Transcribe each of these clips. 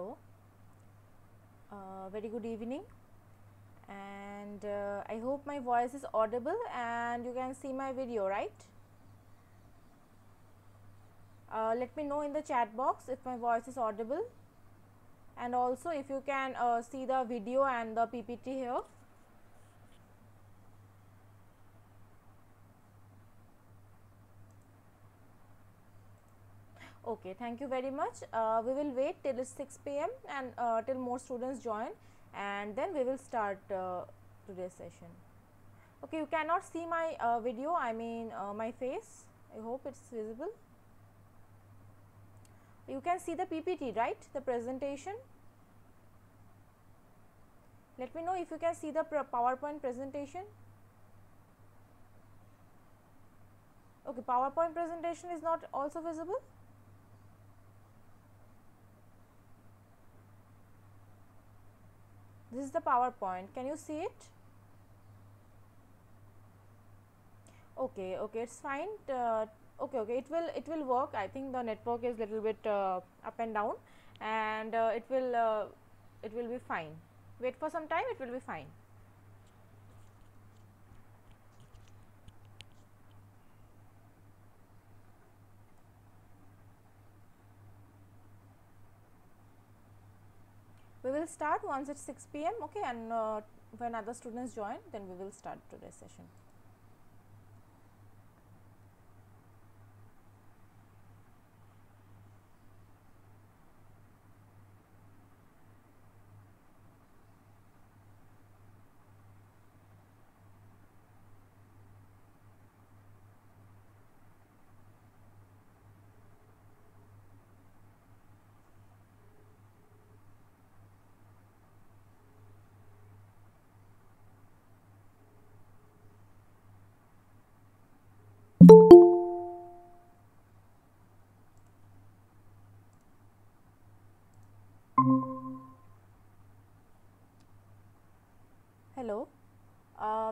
hello. Uh, very good evening. And uh, I hope my voice is audible and you can see my video right? Uh, let me know in the chat box if my voice is audible. And also if you can uh, see the video and the PPT here okay thank you very much. Uh, we will wait till 6 pm and uh, till more students join and then we will start uh, today's session. Okay you cannot see my uh, video i mean uh, my face. I hope it's visible. You can see the ppt right? The presentation? Let me know if you can see the powerpoint presentation. Okay powerpoint presentation is not also visible this is the powerpoint can you see it? Okay okay it's fine. Uh, okay okay it will it will work. I think the network is little bit uh, up and down and uh, it will uh, it will be fine. Wait for some time it will be fine we will start once it's 6 pm okay and uh, when other students join then we will start today's session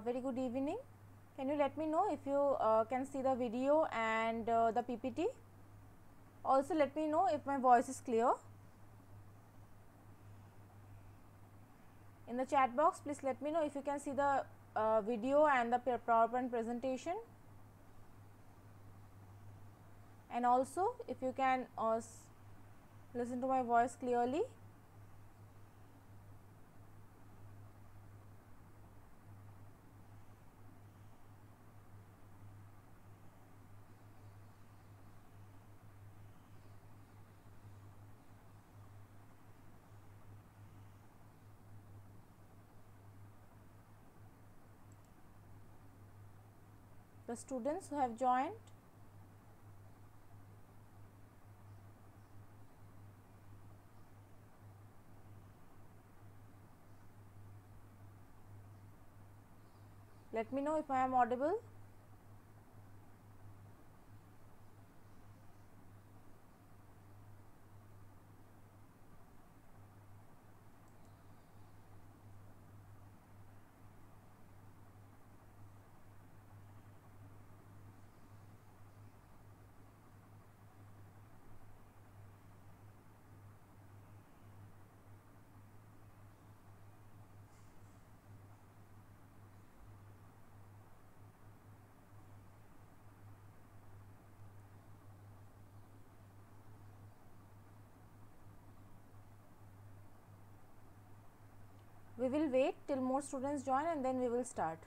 very good evening. Can you let me know if you uh, can see the video and uh, the ppt also let me know if my voice is clear. In the chat box please let me know if you can see the uh, video and the powerpoint presentation. And also if you can uh, listen to my voice clearly students who have joined. Let me know if I am audible we will wait till more students join and then we will start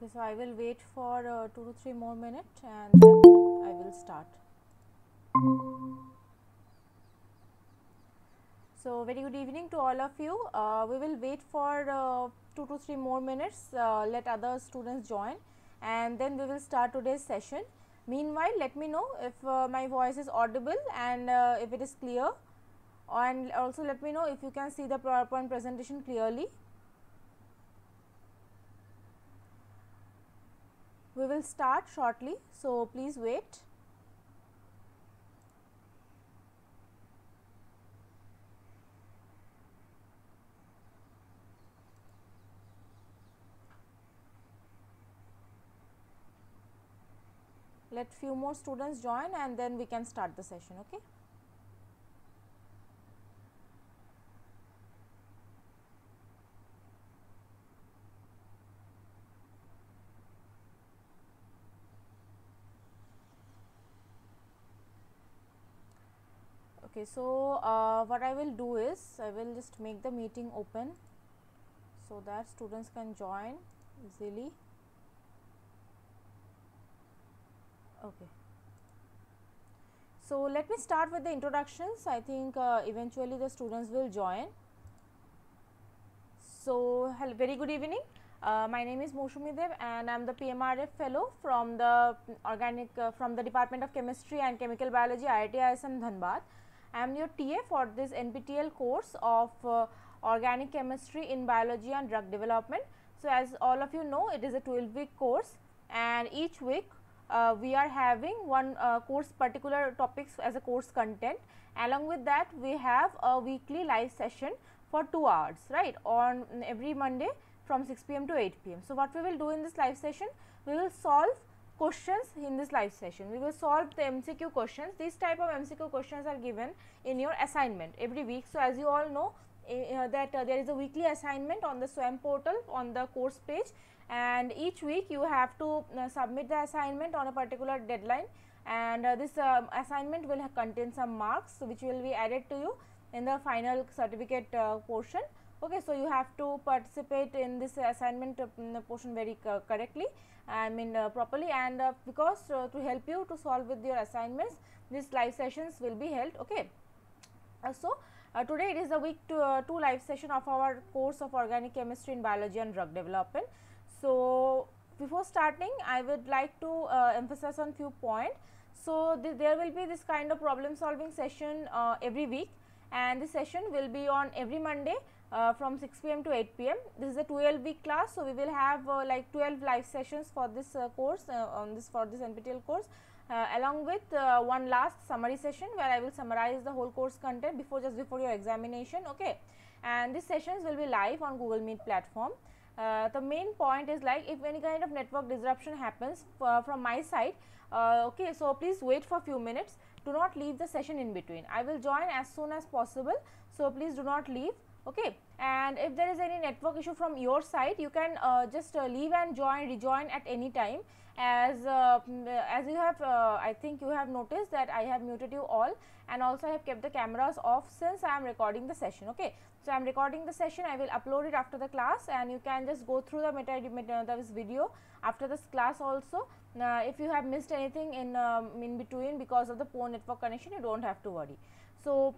Okay, so I will wait for uh, 2 to 3 more minutes and then I will start. So, very good evening to all of you. Uh, we will wait for uh, 2 to 3 more minutes, uh, let other students join and then we will start today's session. Meanwhile, let me know if uh, my voice is audible and uh, if it is clear and also let me know if you can see the PowerPoint presentation clearly. We will start shortly, so please wait. Let few more students join and then we can start the session, okay. Okay so uh, what i will do is i will just make the meeting open so that students can join easily. Okay. So let me start with the introductions. I think uh, eventually the students will join. So very good evening. Uh, my name is Mousumi Deb and I am the PMRF fellow from the organic uh, from the Department of Chemistry and Chemical Biology IIT ISM Dhanbad. I am your TA for this NPTEL course of uh, organic chemistry in biology and drug development. So, as all of you know it is a 12 week course and each week uh, we are having one uh, course particular topics as a course content. Along with that we have a weekly live session for 2 hours right on every Monday from 6 pm to 8 pm. So, what we will do in this live session we will solve questions in this live session. We will solve the MCQ questions. These type of MCQ questions are given in your assignment every week. So, as you all know uh, that uh, there is a weekly assignment on the SWAYAM portal on the course page and each week you have to uh, submit the assignment on a particular deadline and uh, this um, assignment will contain some marks which will be added to you in the final certificate uh, portion. Okay, so you have to participate in this assignment portion very correctly I mean uh, properly and uh, because uh, to help you to solve with your assignments these live sessions will be held okay. so today it is the week two, two live session of our course of organic chemistry in biology and drug development. So before starting I would like to emphasize on few points. So th there will be this kind of problem solving session every week and this session will be on every Monday uh, from 6 pm to 8 pm. This is a 12 week class. So, we will have uh, like 12 live sessions for this uh, course uh, on this for this NPTEL course uh, along with uh, one last summary session where I will summarize the whole course content before just before your examination okay and these sessions will be live on Google Meet platform. the main point is like if any kind of network disruption happens from my side okay so please wait for few minutes do not leave the session in between I will join as soon as possible so please do not leave okay and if there is any network issue from your side you can uh, just uh, leave and join rejoin at any time. As uh, as you have uh, I think you have noticed that I have muted you all and also I have kept the cameras off since I am recording the session okay? So I am recording the session I will upload it after the class and you can just go through the meta, meta this video after this class also. If you have missed anything in um, in between because of the poor network connection you don't have to worry. So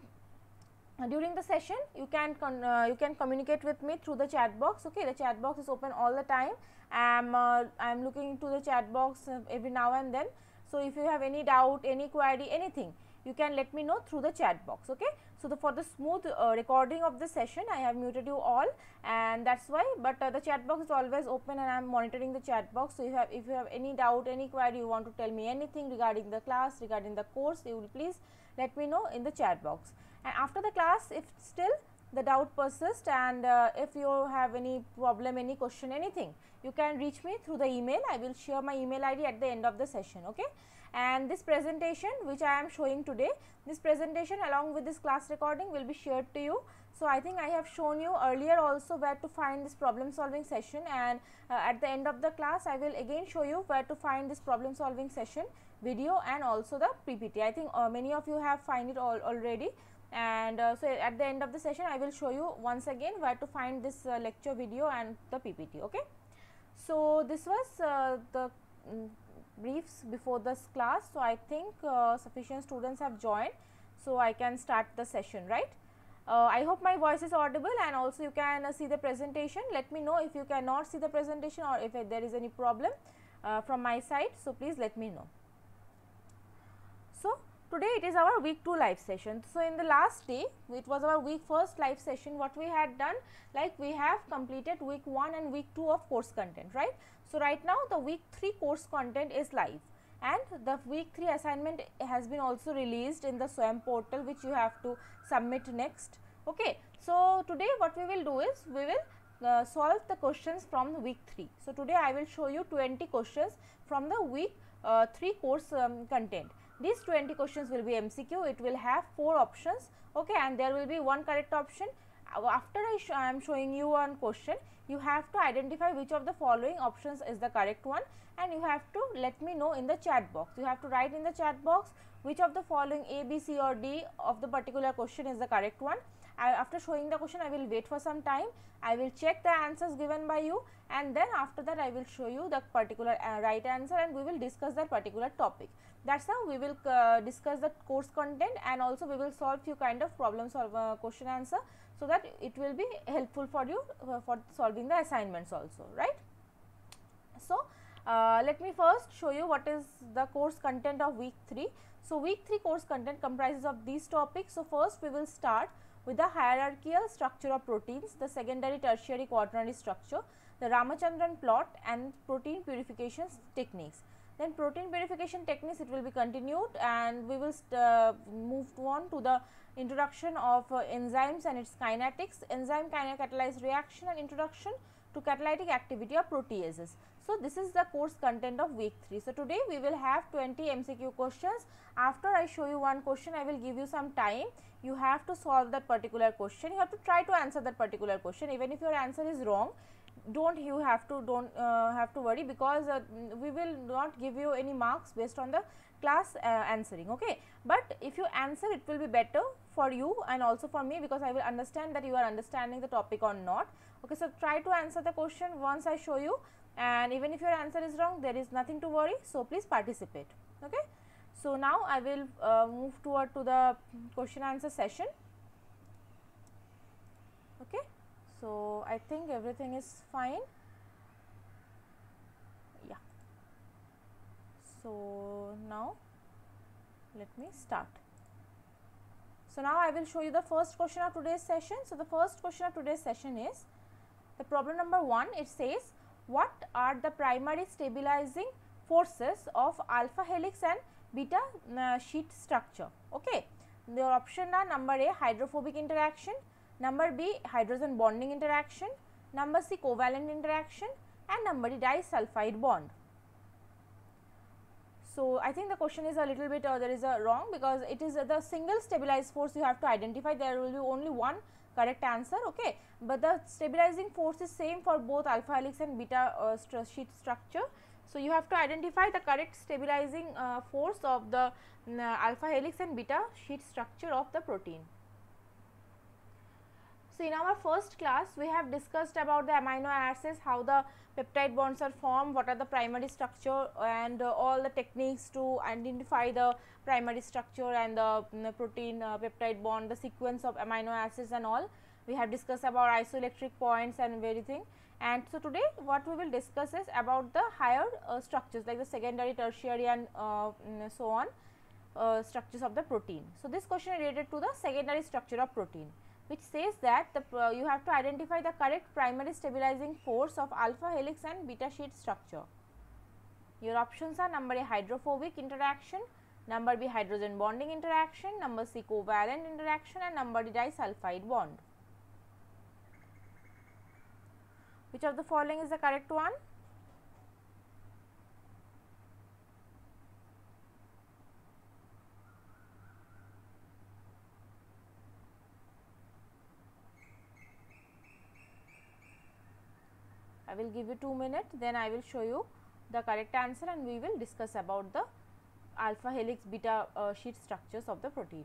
during the session you can uh, you can communicate with me through the chat box okay? The chat box is open all the time. I am uh, i am looking into the chat box uh, every now and then. So if you have any doubt any query anything you can let me know through the chat box okay? So the for the smooth uh, recording of the session i have muted you all and that's why. But uh, the chat box is always open and i am monitoring the chat box. So you have if you have any doubt any query you want to tell me anything regarding the class regarding the course you will please let me know in the chat box and after the class if still the doubt persists and uh, if you have any problem any question anything you can reach me through the email. I will share my email id at the end of the session okay? And this presentation which i am showing today this presentation along with this class recording will be shared to you. So i think i have shown you earlier also where to find this problem solving session and uh, at the end of the class i will again show you where to find this problem solving session video and also the ppt i think uh, many of you have find it all already and uh, so at the end of the session I will show you once again where to find this uh, lecture video and the PPT okay. So, this was uh, the um, briefs before this class. So, I think uh, sufficient students have joined. So, I can start the session right. Uh, I hope my voice is audible and also you can uh, see the presentation. Let me know if you cannot see the presentation or if there is any problem from my side. So, please let me know. So, today it is our week 2 live session. So, in the last day it was our week first live session what we had done like we have completed week 1 and week 2 of course content right. So, right now the week 3 course content is live and the week 3 assignment has been also released in the SWAYAM portal which you have to submit next. Okay. So, today what we will do is we will uh, solve the questions from week 3. So, today I will show you 20 questions from the week uh, 3 course um, content. These 20 questions will be MCQ, it will have 4 options okay, and there will be one correct option. After I, sh I am showing you one question, you have to identify which of the following options is the correct one and you have to let me know in the chat box. You have to write in the chat box which of the following A, B, C or D of the particular question is the correct one. I, after showing the question, I will wait for some time. I will check the answers given by you and then after that I will show you the particular uh, right answer and we will discuss that particular topic. That is how we will uh, discuss the course content and also we will solve few kind of problems or uh, question answer. So, that it will be helpful for you uh, for solving the assignments also right. So, uh, let me first show you what is the course content of week 3. So, week 3 course content comprises of these topics. So, first we will start with the hierarchical structure of proteins, the secondary tertiary quaternary structure, the Ramachandran plot and protein purification techniques. Then protein purification techniques it will be continued and we will uh, move on to the introduction of uh, enzymes and its kinetics, enzyme kinocatalyzed reaction and introduction to catalytic activity of proteases. So, this is the course content of week 3. So, today we will have 20 MCQ questions. After I show you one question, I will give you some time. You have to solve that particular question. You have to try to answer that particular question. Even if your answer is wrong, don't you have to don't uh, have to worry because uh, we will not give you any marks based on the class uh, answering okay? But if you answer it will be better for you and also for me because i will understand that you are understanding the topic or not. Okay so try to answer the question once i show you and even if your answer is wrong there is nothing to worry so please participate okay? So now i will uh, move toward to the question answer session okay so, I think everything is fine. Yeah. So, now let me start. So, now I will show you the first question of today's session. So, the first question of today's session is the problem number 1 it says what are the primary stabilizing forces of alpha helix and beta uh, sheet structure. Okay. The option are number A hydrophobic interaction, number B hydrogen bonding interaction, number C covalent interaction and number D disulfide bond. So, I think the question is a little bit uh, there is a wrong because it is uh, the single stabilized force you have to identify there will be only one correct answer okay, but the stabilizing force is same for both alpha helix and beta uh, sheet structure. So, you have to identify the correct stabilizing uh, force of the uh, alpha helix and beta sheet structure of the protein. So, in our first class we have discussed about the amino acids, how the peptide bonds are formed, what are the primary structure and uh, all the techniques to identify the primary structure and the, the protein uh, peptide bond, the sequence of amino acids and all. We have discussed about isoelectric points and everything. And so, today what we will discuss is about the higher uh, structures like the secondary, tertiary and uh, mm, so on uh, structures of the protein. So, this question related to the secondary structure of protein which says that the uh, you have to identify the correct primary stabilizing force of alpha helix and beta sheet structure. Your options are number A hydrophobic interaction, number B hydrogen bonding interaction, number C covalent interaction and number D disulfide bond. Which of the following is the correct one? I will give you 2 minutes then I will show you the correct answer and we will discuss about the alpha helix beta uh, sheet structures of the protein.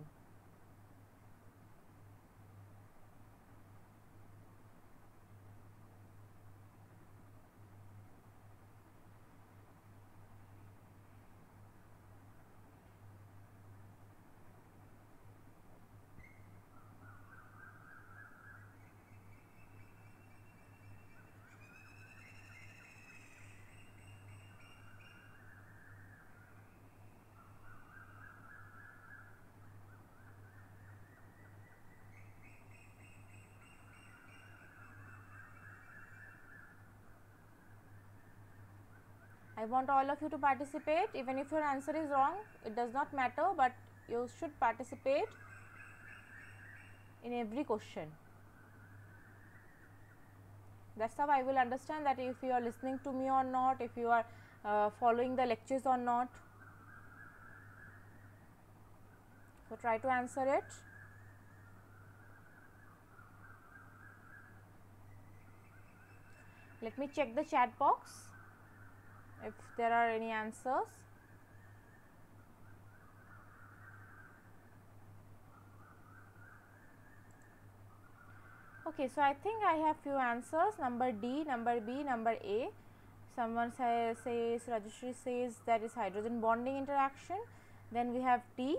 I want all of you to participate even if your answer is wrong it does not matter, but you should participate in every question. That is how I will understand that if you are listening to me or not, if you are uh, following the lectures or not. So, try to answer it. Let me check the chat box if there are any answers. Okay, so I think I have few answers number D, number B, number A. Someone say, says Rajeshri says that is hydrogen bonding interaction. Then we have T.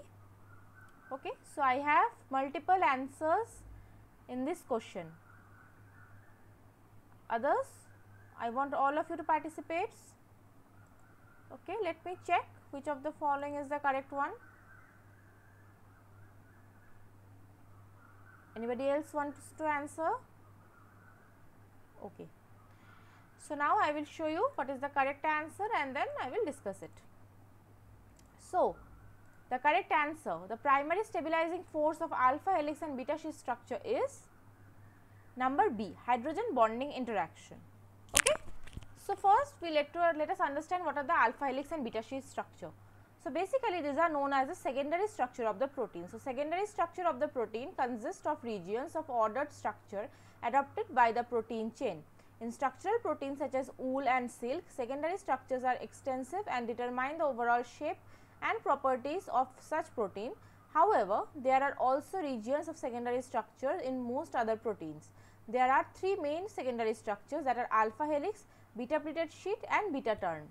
Okay, so I have multiple answers in this question. Others, I want all of you to participate. Okay, let me check which of the following is the correct one. Anybody else wants to answer? Okay. So, now I will show you what is the correct answer and then I will discuss it. So, the correct answer, the primary stabilizing force of alpha helix and beta sheet structure is number B, hydrogen bonding interaction. Okay. So, first we let, to, let us understand what are the alpha helix and beta sheet structure. So, basically these are known as the secondary structure of the protein. So, secondary structure of the protein consists of regions of ordered structure adopted by the protein chain. In structural proteins such as wool and silk, secondary structures are extensive and determine the overall shape and properties of such protein. However, there are also regions of secondary structure in most other proteins. There are three main secondary structures that are alpha helix, beta pleated sheet and beta turn.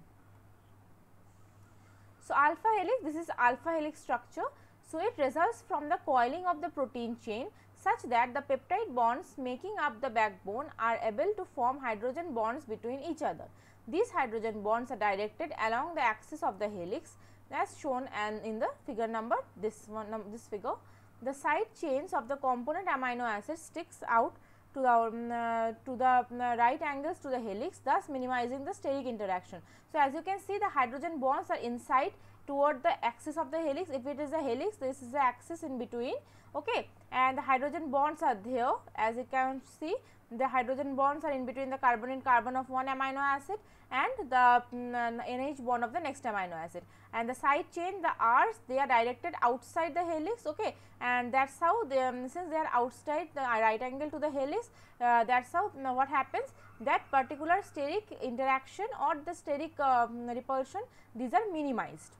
So, alpha helix this is alpha helix structure. So, it results from the coiling of the protein chain such that the peptide bonds making up the backbone are able to form hydrogen bonds between each other. These hydrogen bonds are directed along the axis of the helix as shown and in the figure number this one this figure. The side chains of the component amino acid sticks out to the um, uh, to the um, right angles to the helix thus minimizing the steric interaction. So, as you can see the hydrogen bonds are inside toward the axis of the helix. If it is a helix this is the axis in between okay? And the hydrogen bonds are there as you can see the hydrogen bonds are in between the carbon and carbon of one amino acid and the NH bond of the next amino acid. And the side chain the R's they are directed outside the helix okay? And that is how they um, since they are outside the right angle to the helix uh, that is how uh, what happens? That particular steric interaction or the steric uh, repulsion these are minimized.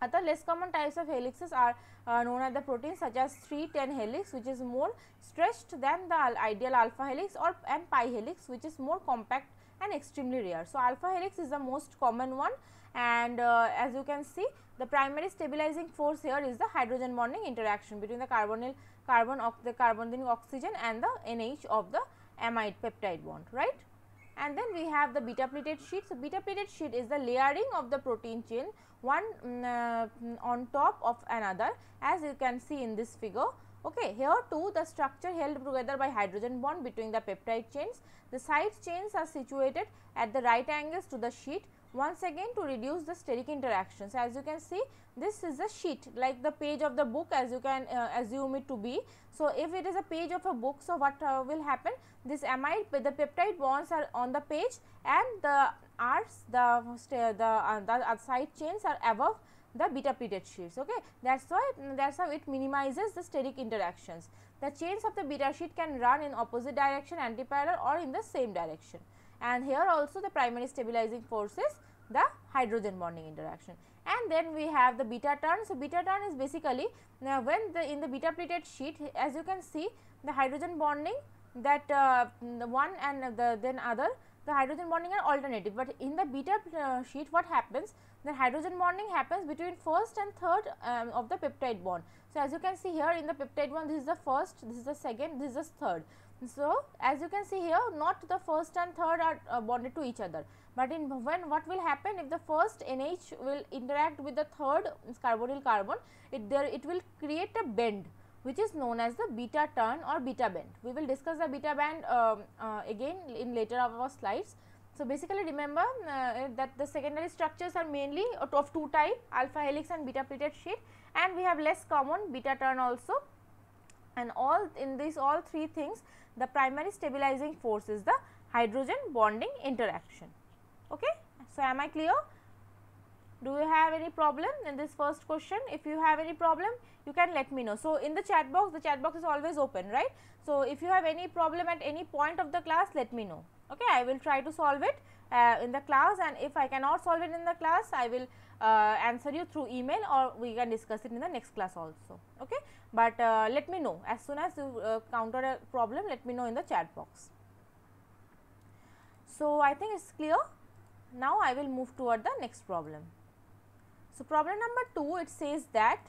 Other less common types of helixes are uh, known as the proteins such as 310 helix which is more stretched than the ideal alpha helix or and pi helix which is more compact and extremely rare. So, alpha helix is the most common one and uh, as you can see the primary stabilizing force here is the hydrogen bonding interaction between the carbonyl carbon the carbonyl oxygen and the NH of the amide peptide bond right. And then we have the beta pleated sheet. So, beta pleated sheet is the layering of the protein chain one um, uh, on top of another as you can see in this figure. Okay, here too the structure held together by hydrogen bond between the peptide chains. The side chains are situated at the right angles to the sheet once again to reduce the steric interactions. As you can see this is a sheet like the page of the book as you can uh, assume it to be. So, if it is a page of a book, so what uh, will happen? This amide the peptide bonds are on the page and the R's the, the, uh, the side chains are above the beta pleated sheets okay that's why that's how it minimizes the steric interactions the chains of the beta sheet can run in opposite direction antiparallel or in the same direction and here also the primary stabilizing force is the hydrogen bonding interaction and then we have the beta turn. So, beta turn is basically now when the in the beta pleated sheet as you can see the hydrogen bonding that uh, one and the then other the hydrogen bonding are alternative, but in the beta uh, sheet what happens the hydrogen bonding happens between first and third um, of the peptide bond. So, as you can see here in the peptide bond this is the first, this is the second, this is the third. So, as you can see here not the first and third are uh, bonded to each other, but in when what will happen if the first NH will interact with the third carbonyl carbon it there it will create a bend which is known as the beta turn or beta bend. We will discuss the beta bend um, uh, again in later of our slides. So, basically remember uh, that the secondary structures are mainly of two type alpha helix and beta pleated sheet and we have less common beta turn also and all in these all three things the primary stabilizing force is the hydrogen bonding interaction. Okay. So, am I clear? Do you have any problem in this first question? If you have any problem, you can let me know. So, in the chat box, the chat box is always open, right? So, if you have any problem at any point of the class, let me know. Okay, I will try to solve it uh, in the class and if I cannot solve it in the class, I will uh, answer you through email or we can discuss it in the next class also. Okay, but uh, let me know as soon as you uh, counter a problem, let me know in the chat box. So, I think it is clear. Now, I will move toward the next problem. So, problem number 2 it says that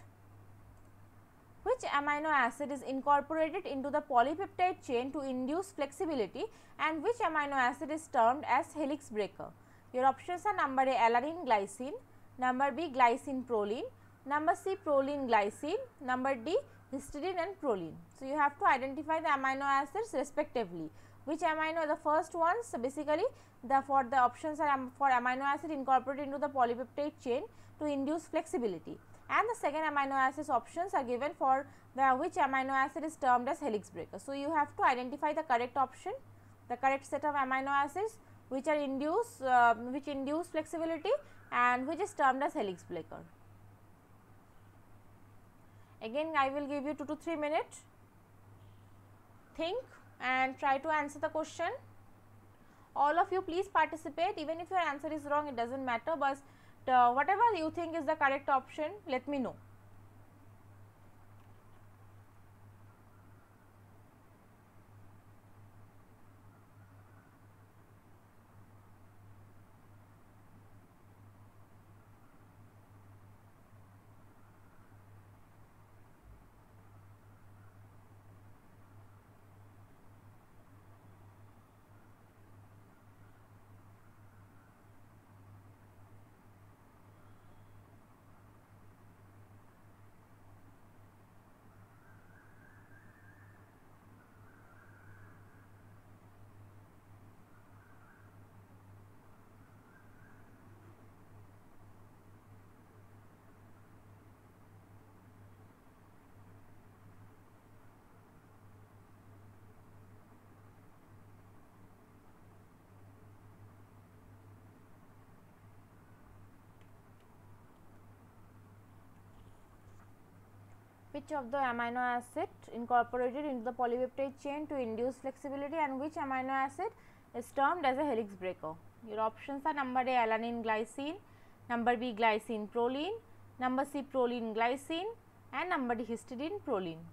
which amino acid is incorporated into the polypeptide chain to induce flexibility and which amino acid is termed as helix breaker. Your options are number A alanine glycine, number B glycine proline, number C proline glycine, number D histidine and proline. So, you have to identify the amino acids respectively. Which amino the first ones so basically the for the options are um, for amino acid incorporated into the polypeptide chain to induce flexibility and the second amino acids options are given for the which amino acid is termed as helix breaker. So, you have to identify the correct option, the correct set of amino acids which are induce uh, which induce flexibility and which is termed as helix breaker. Again I will give you 2 to 3 minutes, think and try to answer the question. All of you please participate even if your answer is wrong it does not matter but uh, whatever you think is the correct option let me know. Which of the amino acid incorporated into the polypeptide chain to induce flexibility and which amino acid is termed as a helix breaker. Your options are number A alanine glycine, number B glycine proline, number C proline glycine and number D histidine proline.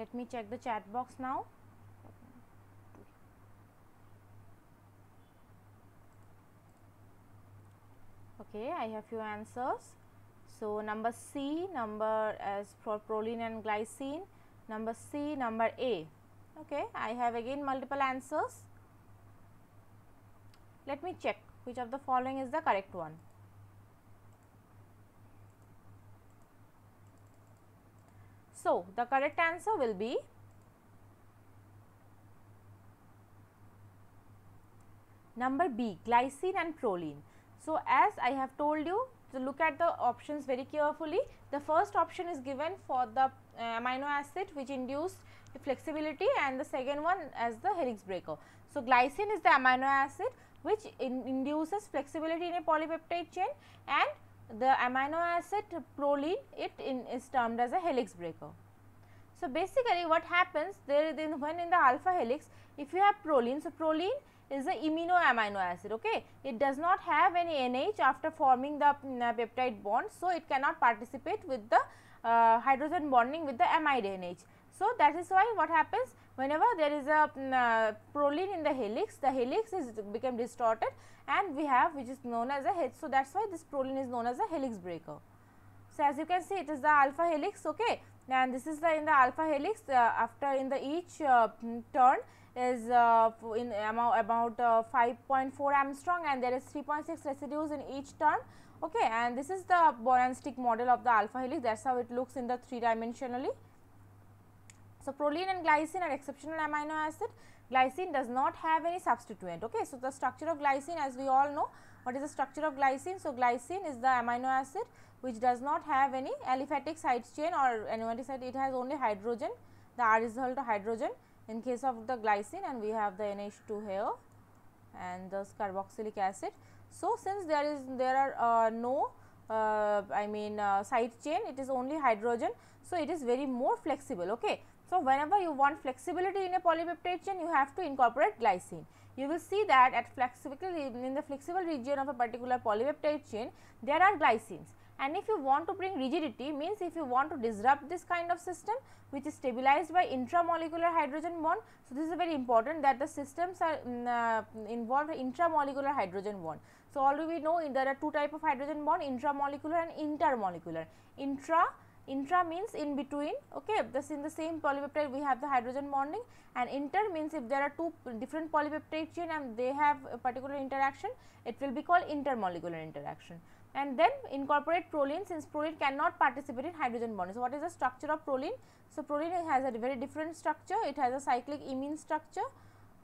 Let me check the chat box now. Okay, I have few answers. So, number C, number as for proline and glycine, number C, number A. Okay, I have again multiple answers. Let me check which of the following is the correct one. So, the correct answer will be number B glycine and proline. So, as I have told you to look at the options very carefully, the first option is given for the uh, amino acid which induce flexibility and the second one as the helix breaker. So, glycine is the amino acid which in induces flexibility in a polypeptide chain and the amino acid proline it in is termed as a helix breaker. So, basically what happens there in when in the alpha helix if you have proline, so proline is a imino amino acid okay. It does not have any NH after forming the uh, peptide bond. So, it cannot participate with the uh, hydrogen bonding with the amide NH. So, that is why what happens whenever there is a uh, proline in the helix, the helix is become distorted and we have which is known as a H. So, that is why this proline is known as a helix breaker. So, as you can see it is the alpha helix okay and this is the in the alpha helix uh, after in the each uh, turn is uh, in about, about uh, 5.4 angstrom and there is 3.6 residues in each turn okay and this is the ball-and-stick model of the alpha helix that is how it looks in the 3 dimensionally. So, proline and glycine are exceptional amino acid. Glycine does not have any substituent. Okay. So, the structure of glycine as we all know what is the structure of glycine. So, glycine is the amino acid which does not have any aliphatic side chain or aromatic side it has only hydrogen the R is equal to hydrogen in case of the glycine and we have the NH2 here and the carboxylic acid. So, since there is there are uh, no uh, I mean uh, side chain it is only hydrogen. So, it is very more flexible. Okay. So, whenever you want flexibility in a polypeptide chain, you have to incorporate glycine. You will see that at flexible in the flexible region of a particular polypeptide chain, there are glycines. And if you want to bring rigidity means if you want to disrupt this kind of system which is stabilized by intramolecular hydrogen bond. So, this is very important that the systems are mm, uh, involved intramolecular hydrogen bond. So, already we know there are two type of hydrogen bond intramolecular and intermolecular. Intra intra means in between okay this in the same polypeptide we have the hydrogen bonding and inter means if there are two different polypeptide chain and they have a particular interaction it will be called intermolecular interaction and then incorporate proline since proline cannot participate in hydrogen bonding. So, what is the structure of proline? So, proline has a very different structure it has a cyclic imine structure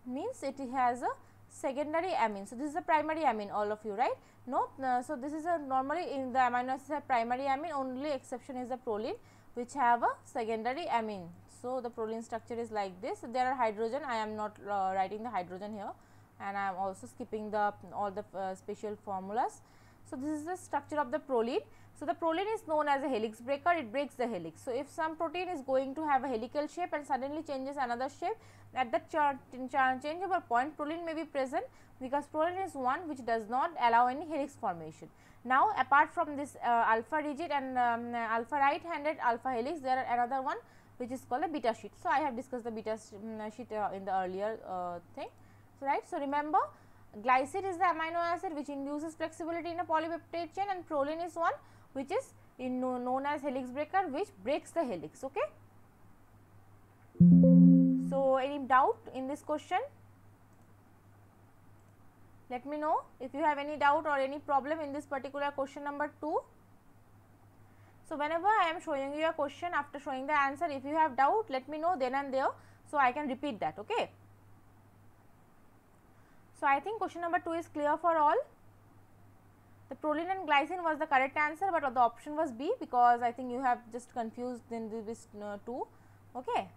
means it has a secondary amine. So, this is a primary amine all of you right no. Uh, so, this is a normally in the amino acids primary amine only exception is the proline which have a secondary amine. So, the proline structure is like this there are hydrogen I am not uh, writing the hydrogen here and I am also skipping the all the uh, special formulas. So, this is the structure of the proline. So, the proline is known as a helix breaker, it breaks the helix. So, if some protein is going to have a helical shape and suddenly changes another shape, at that changeover point proline may be present because proline is one which does not allow any helix formation. Now, apart from this uh, alpha rigid and um, alpha right handed alpha helix, there are another one which is called a beta sheet. So, I have discussed the beta sheet uh, in the earlier uh, thing. So, right. So, remember glycine is the amino acid which induces flexibility in a polypeptide chain and proline is one which is known as helix breaker which breaks the helix. Okay. So, any doubt in this question? Let me know if you have any doubt or any problem in this particular question number 2. So, whenever I am showing you a question after showing the answer if you have doubt let me know then and there. So, I can repeat that. Okay. So, I think question number 2 is clear for all. The proline and glycine was the correct answer, but the option was B because I think you have just confused in this uh, 2. Okay.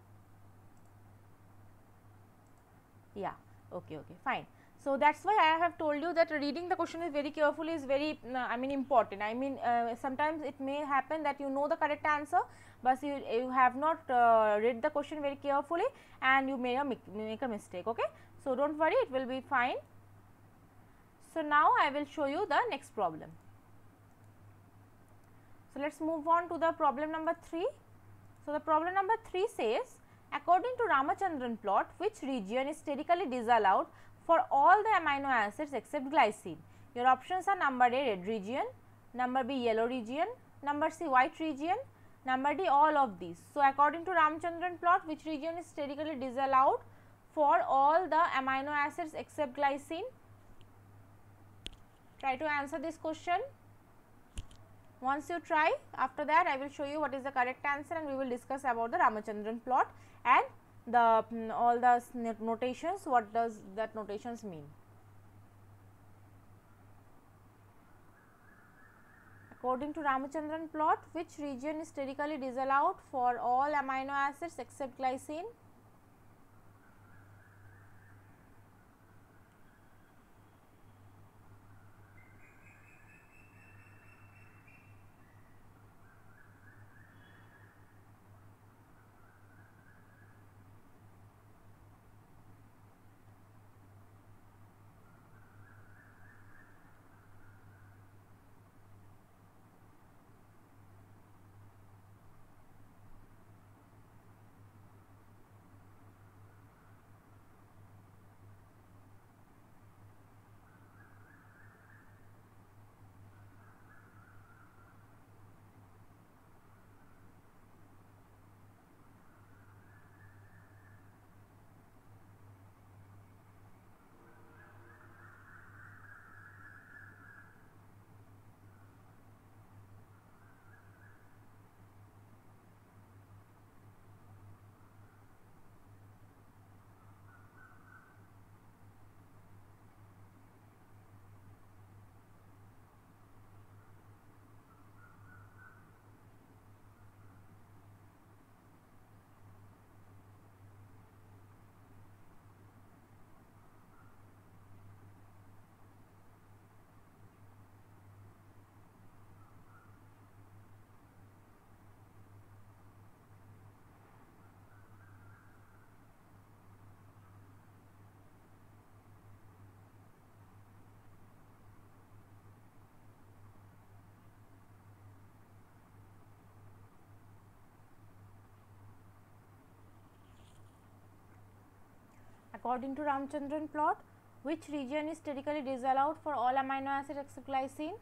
Yeah, okay, okay, fine. So, that is why I have told you that reading the question is very carefully is very uh, I mean important. I mean uh, sometimes it may happen that you know the correct answer, but you, you have not uh, read the question very carefully and you may make a mistake. Okay. So, do not worry it will be fine. So, now I will show you the next problem. So, let us move on to the problem number 3. So, the problem number 3 says according to Ramachandran plot which region is sterically disallowed for all the amino acids except glycine. Your options are number A red region, number B yellow region, number C white region, number D all of these. So, according to Ramachandran plot which region is sterically disallowed for all the amino acids except glycine? Try to answer this question. Once you try, after that I will show you what is the correct answer and we will discuss about the Ramachandran plot and the um, all the notations, what does that notations mean. According to Ramachandran plot, which region is sterically disallowed for all amino acids except glycine? According to Ramchandran plot, which region is sterically disallowed for all amino acids except glycine?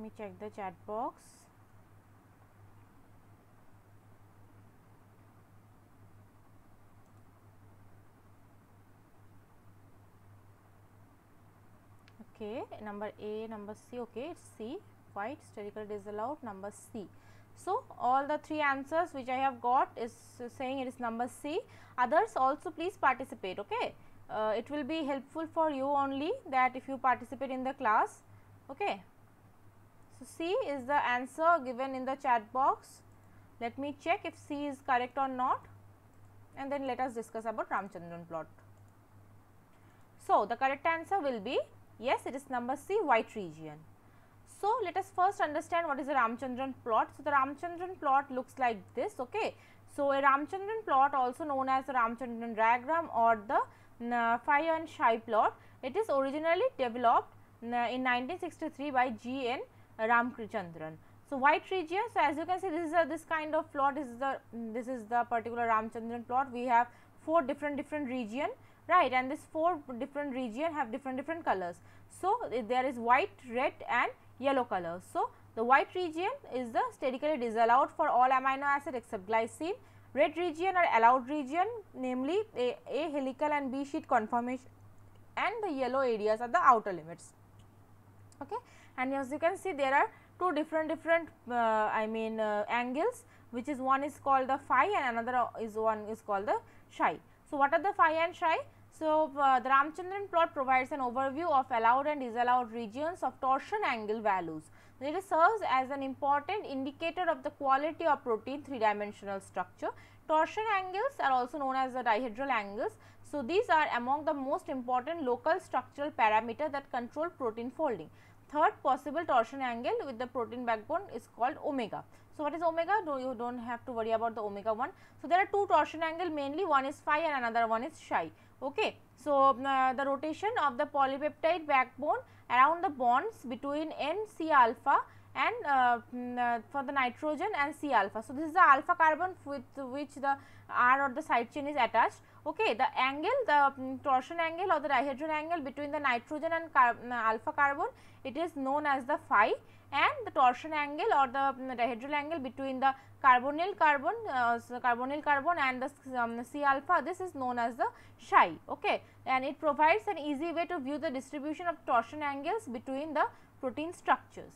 Me check the chat box. Okay number a number c okay it's c. White sterically disallowed number c. So all the three answers which i have got is saying it is number c. Others also please participate okay? Uh, it will be helpful for you only that if you participate in the class okay so, C is the answer given in the chat box. Let me check if C is correct or not and then let us discuss about Ramchandran plot. So, the correct answer will be yes it is number C white region. So, let us first understand what is a Ramchandran plot. So, the Ramchandran plot looks like this okay. So, a Ramchandran plot also known as the Ramchandran diagram or the uh, phi and psi plot. It is originally developed uh, in 1963 by G. N. Ramchandran. So, white region. So, as you can see this is a this kind of plot this is the mm, this is the particular Ramchandran plot we have four different different region right and this four different region have different different colors. So, there is white, red and yellow colors. So, the white region is the sterically disallowed for all amino acid except glycine. Red region are allowed region namely A, A helical and B sheet conformation and the yellow areas are the outer limits. Okay and as you can see there are two different different uh, I mean uh, angles which is one is called the phi and another is one is called the psi. So, what are the phi and psi? So, uh, the Ramchandran plot provides an overview of allowed and disallowed regions of torsion angle values. It serves as an important indicator of the quality of protein three dimensional structure. Torsion angles are also known as the dihedral angles. So, these are among the most important local structural parameter that control protein folding third possible torsion angle with the protein backbone is called omega. So, what is omega? Do you do not have to worry about the omega one. So, there are two torsion angle mainly one is phi and another one is psi. Okay. So, uh, the rotation of the polypeptide backbone around the bonds between N C alpha and uh, mm, uh, for the nitrogen and C alpha. So, this is the alpha carbon with which the R or the side chain is attached. Okay, the angle, the um, torsion angle or the dihedral angle between the nitrogen and um, alpha carbon, it is known as the phi and the torsion angle or the um, dihedral angle between the carbonyl carbon, uh, carbonyl carbon and the um, C alpha, this is known as the psi. Okay, and it provides an easy way to view the distribution of torsion angles between the protein structures.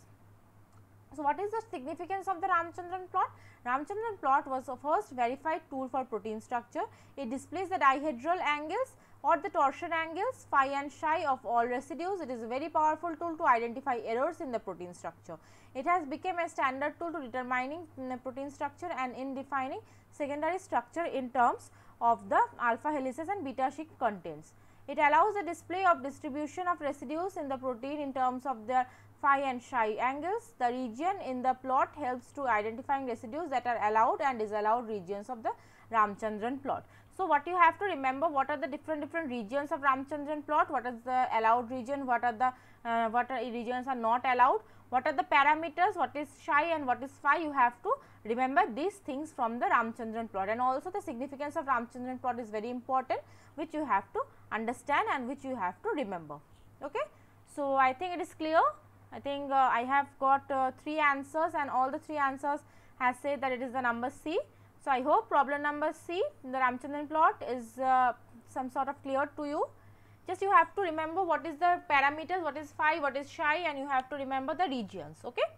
So, what is the significance of the Ramachandran plot? Ramachandran plot was the first verified tool for protein structure. It displays the dihedral angles or the torsion angles phi and psi of all residues. It is a very powerful tool to identify errors in the protein structure. It has become a standard tool to determining protein structure and in defining secondary structure in terms of the alpha helices and beta sheet contents. It allows the display of distribution of residues in the protein in terms of their phi and psi angles. The region in the plot helps to identifying residues that are allowed and disallowed regions of the Ramachandran plot. So, what you have to remember what are the different different regions of Ramachandran plot, what is the allowed region, what are the uh, what are regions are not allowed, what are the parameters, what is psi and what is phi you have to remember these things from the Ramachandran plot and also the significance of Ramachandran plot is very important which you have to understand and which you have to remember. Okay. So, I think it is clear I think uh, I have got uh, 3 answers and all the 3 answers has said that it is the number C. So, I hope problem number C the Ramchandran plot is uh, some sort of clear to you. Just you have to remember what is the parameters, what is phi, what is psi and you have to remember the regions. Okay?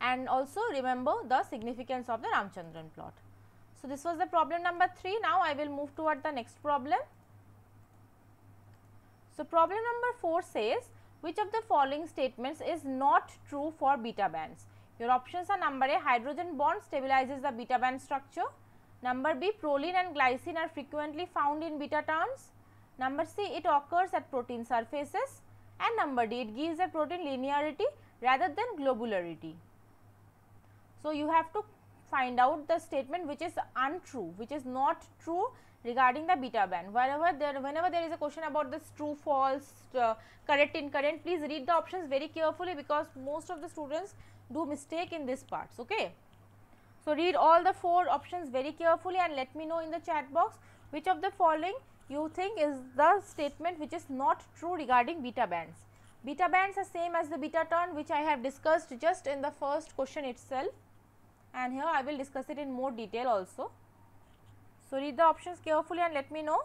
And also remember the significance of the Ramchandran plot. So, this was the problem number 3. Now, I will move toward the next problem. So, problem number 4 says which of the following statements is not true for beta bands? Your options are number A hydrogen bond stabilizes the beta band structure, number B proline and glycine are frequently found in beta turns, number C it occurs at protein surfaces and number D it gives a protein linearity rather than globularity. So, you have to find out the statement which is untrue, which is not true regarding the beta band. Wherever there, whenever there is a question about this true, false, uh, correct, incorrect, please read the options very carefully because most of the students do mistake in this parts. Okay. So, read all the four options very carefully and let me know in the chat box which of the following you think is the statement which is not true regarding beta bands. Beta bands are same as the beta turn which I have discussed just in the first question itself and here I will discuss it in more detail also. So, read the options carefully and let me know.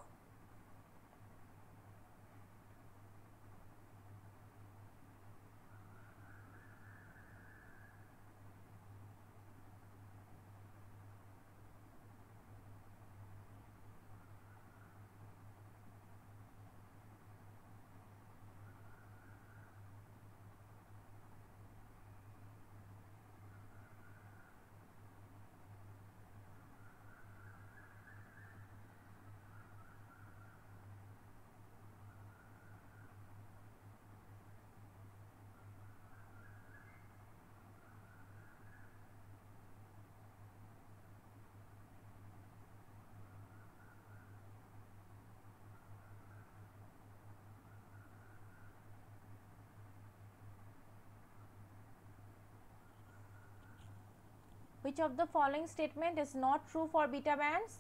Which of the following statement is not true for beta bands?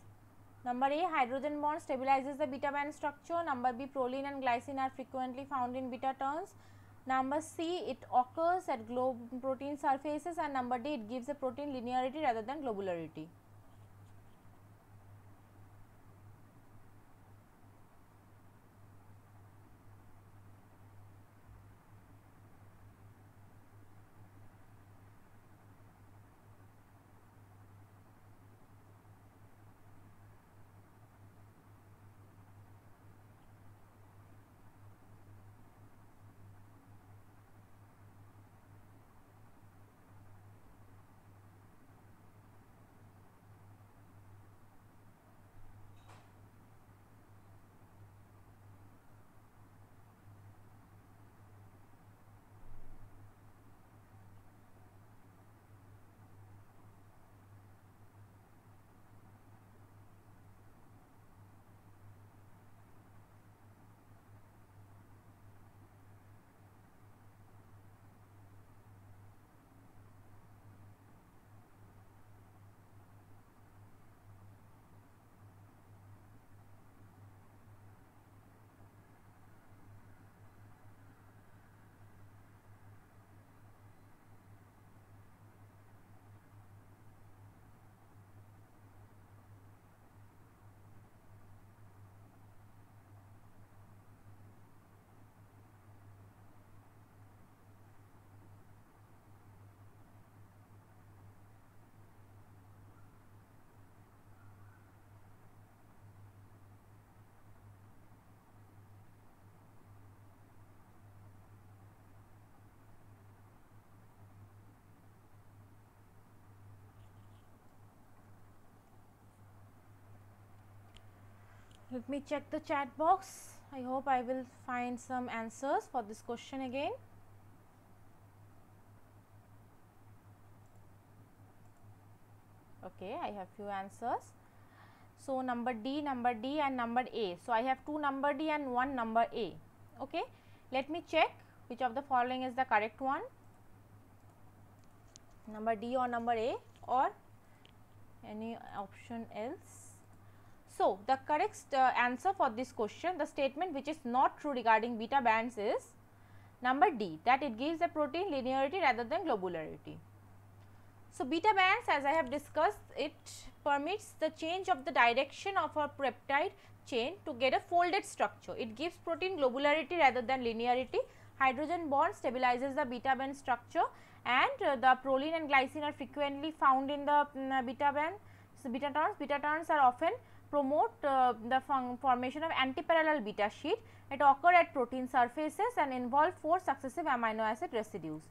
Number A hydrogen bond stabilizes the beta band structure. Number B proline and glycine are frequently found in beta turns. Number C it occurs at protein surfaces and number D it gives a protein linearity rather than globularity. Let me check the chat box. I hope I will find some answers for this question again. Okay, I have few answers. So, number D, number D and number A. So, I have two number D and one number A. Okay. Let me check which of the following is the correct one number D or number A or any option else. So, the correct uh, answer for this question the statement which is not true regarding beta bands is number D that it gives the protein linearity rather than globularity. So, beta bands as I have discussed it permits the change of the direction of a peptide chain to get a folded structure. It gives protein globularity rather than linearity. Hydrogen bond stabilizes the beta band structure and uh, the proline and glycine are frequently found in the um, beta band. So, beta turns, beta turns are often promote uh, the formation of antiparallel beta sheet. It occur at protein surfaces and involve four successive amino acid residues.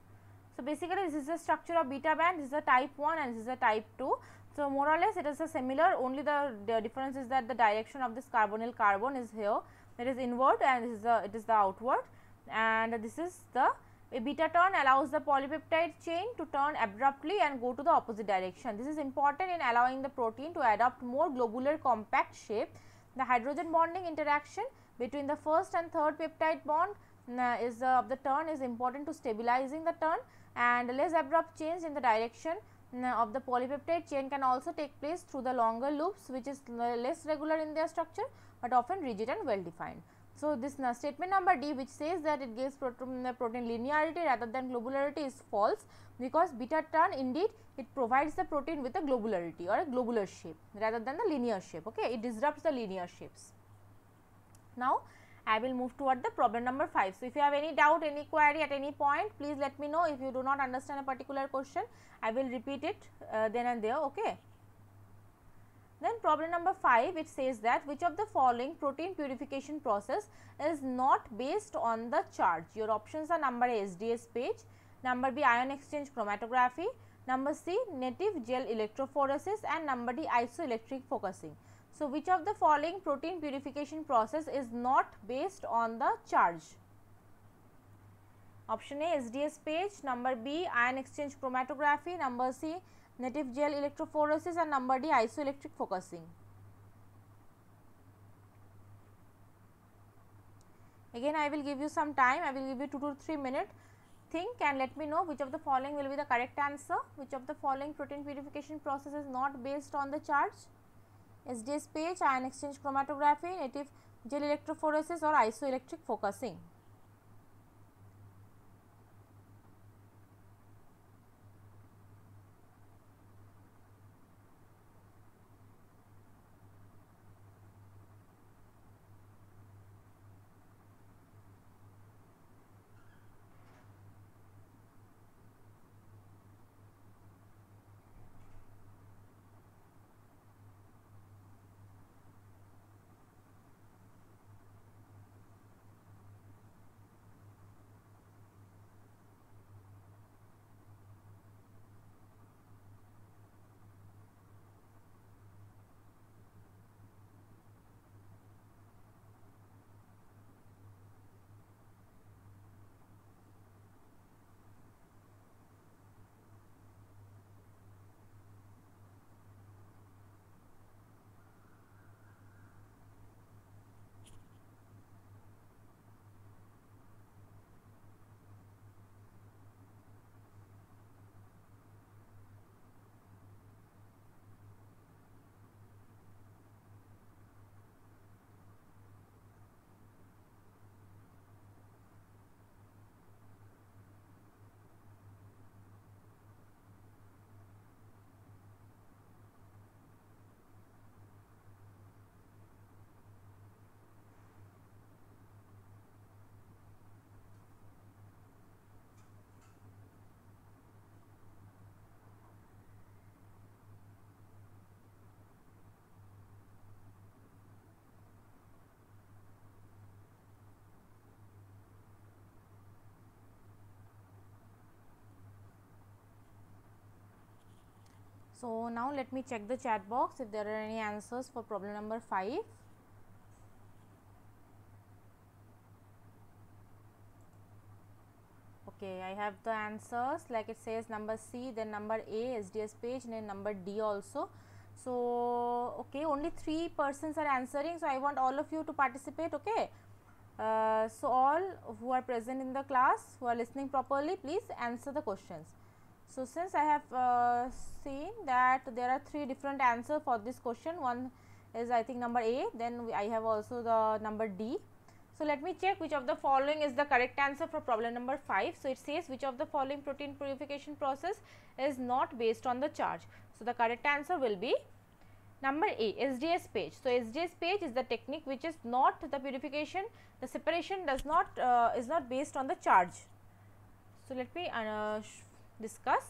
So, basically this is the structure of beta band, this is a type 1 and this is a type 2. So, more or less it is a similar only the, the difference is that the direction of this carbonyl carbon is here it is inward and this is the it is the outward and this is the a beta turn allows the polypeptide chain to turn abruptly and go to the opposite direction. This is important in allowing the protein to adopt more globular compact shape. The hydrogen bonding interaction between the first and third peptide bond uh, is uh, the turn is important to stabilizing the turn and less abrupt change in the direction uh, of the polypeptide chain can also take place through the longer loops which is less regular in their structure, but often rigid and well defined. So, this statement number D which says that it gives protein, protein linearity rather than globularity is false because beta turn indeed it provides the protein with a globularity or a globular shape rather than the linear shape okay it disrupts the linear shapes. Now, I will move toward the problem number 5. So, if you have any doubt any query at any point please let me know if you do not understand a particular question I will repeat it uh, then and there okay. Then problem number 5 it says that which of the following protein purification process is not based on the charge. Your options are number A SDS page, number B ion exchange chromatography, number C native gel electrophoresis and number D isoelectric focusing. So, which of the following protein purification process is not based on the charge? Option A SDS page, number B ion exchange chromatography, number C native gel electrophoresis and number D isoelectric focusing. Again I will give you some time, I will give you 2 to 3 minutes think and let me know which of the following will be the correct answer, which of the following protein purification process is not based on the charge. SDS page, ion exchange chromatography, native gel electrophoresis or isoelectric focusing. So, now let me check the chat box if there are any answers for problem number 5. Okay, I have the answers like it says number C, then number A, SDS page, and then number D also. So, okay, only three persons are answering. So, I want all of you to participate. Okay. Uh, so, all who are present in the class, who are listening properly, please answer the questions. So, since I have uh, seen that there are three different answers for this question, one is I think number A, then I have also the number D. So, let me check which of the following is the correct answer for problem number 5. So, it says which of the following protein purification process is not based on the charge. So, the correct answer will be number A SDS page. So, SDS page is the technique which is not the purification the separation does not uh, is not based on the charge. So, let me uh, discuss.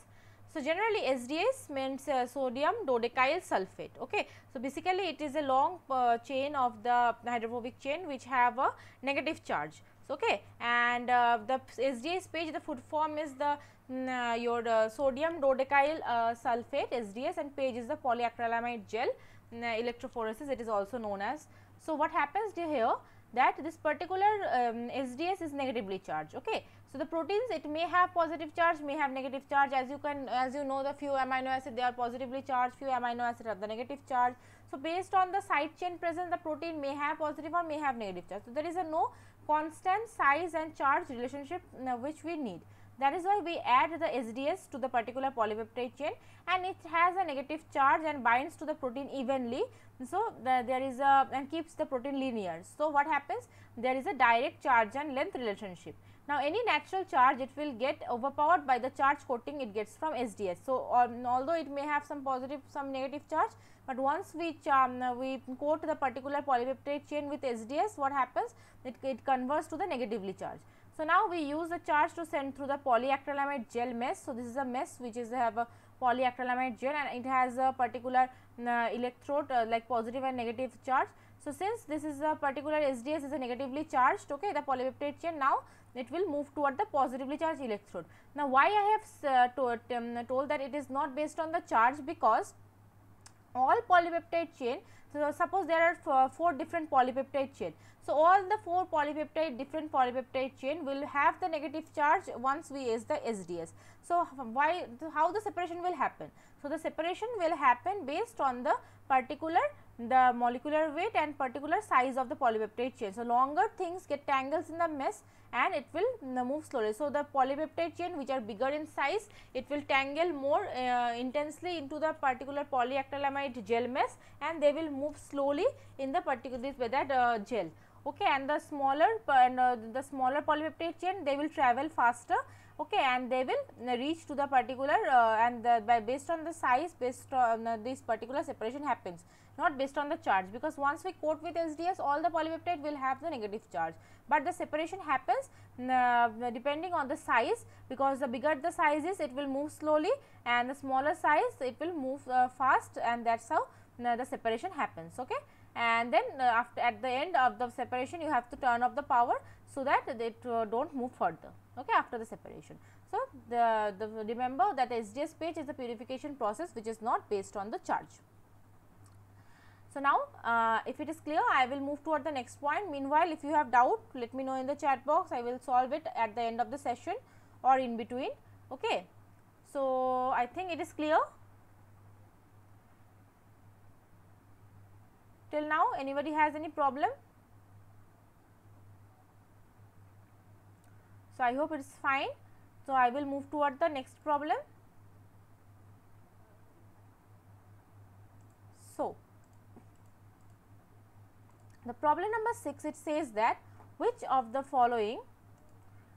So, generally SDS means uh, sodium dodecyl sulfate. Okay. So, basically it is a long uh, chain of the hydrophobic chain which have a negative charge. So, okay. And uh, the SDS page the food form is the mm, uh, your uh, sodium dodecyl uh, sulfate SDS and page is the polyacrylamide gel mm, electrophoresis it is also known as. So, what happens here that this particular um, SDS is negatively charged. Okay. So, the proteins it may have positive charge may have negative charge as you can as you know the few amino acid they are positively charged few amino acid have the negative charge. So, based on the side chain present the protein may have positive or may have negative charge. So, there is a no constant size and charge relationship uh, which we need. That is why we add the SDS to the particular polypeptide chain and it has a negative charge and binds to the protein evenly. So, the, there is a and keeps the protein linear. So, what happens? There is a direct charge and length relationship. Now, any natural charge it will get overpowered by the charge coating it gets from SDS. So, um, although it may have some positive some negative charge, but once we um, we coat the particular polypeptide chain with SDS what happens it, it converts to the negatively charged. So, now we use the charge to send through the polyacrylamide gel mesh. So, this is a mesh which is have a polyacrylamide gel and it has a particular uh, electrode uh, like positive and negative charge. So, since this is a particular SDS is a negatively charged okay the polypeptide chain now it will move toward the positively charged electrode. Now, why I have uh, told, um, told that it is not based on the charge? Because all polypeptide chain so suppose there are four, different polypeptide chain. So all the four polypeptide different polypeptide chain will have the negative charge once we use the sds so why how the separation will happen? So the separation will happen based on the particular the molecular weight and particular size of the polypeptide chain. So longer things get tangles in the mesh and it will move slowly. So, the polypeptide chain which are bigger in size it will tangle more uh, intensely into the particular polyacrylamide gel mesh and they will move slowly in the particular that uh, gel. Okay and the smaller and uh, the smaller polypeptide chain they will travel faster. Okay and they will reach to the particular uh, and the, by based on the size based on uh, this particular separation happens not based on the charge because once we coat with SDS all the polypeptide will have the negative charge but the separation happens uh, depending on the size because the bigger the size is it will move slowly and the smaller size it will move uh, fast and that is how uh, the separation happens. Okay. And then uh, after at the end of the separation you have to turn off the power so that it uh, do not move further okay, after the separation. So, the, the remember that SDS page is the purification process which is not based on the charge. So, now uh, if it is clear I will move toward the next point meanwhile if you have doubt let me know in the chat box I will solve it at the end of the session or in between ok. So, I think it is clear till now anybody has any problem So, I hope it is fine. So, I will move toward the next problem. So, the problem number 6 it says that which of the following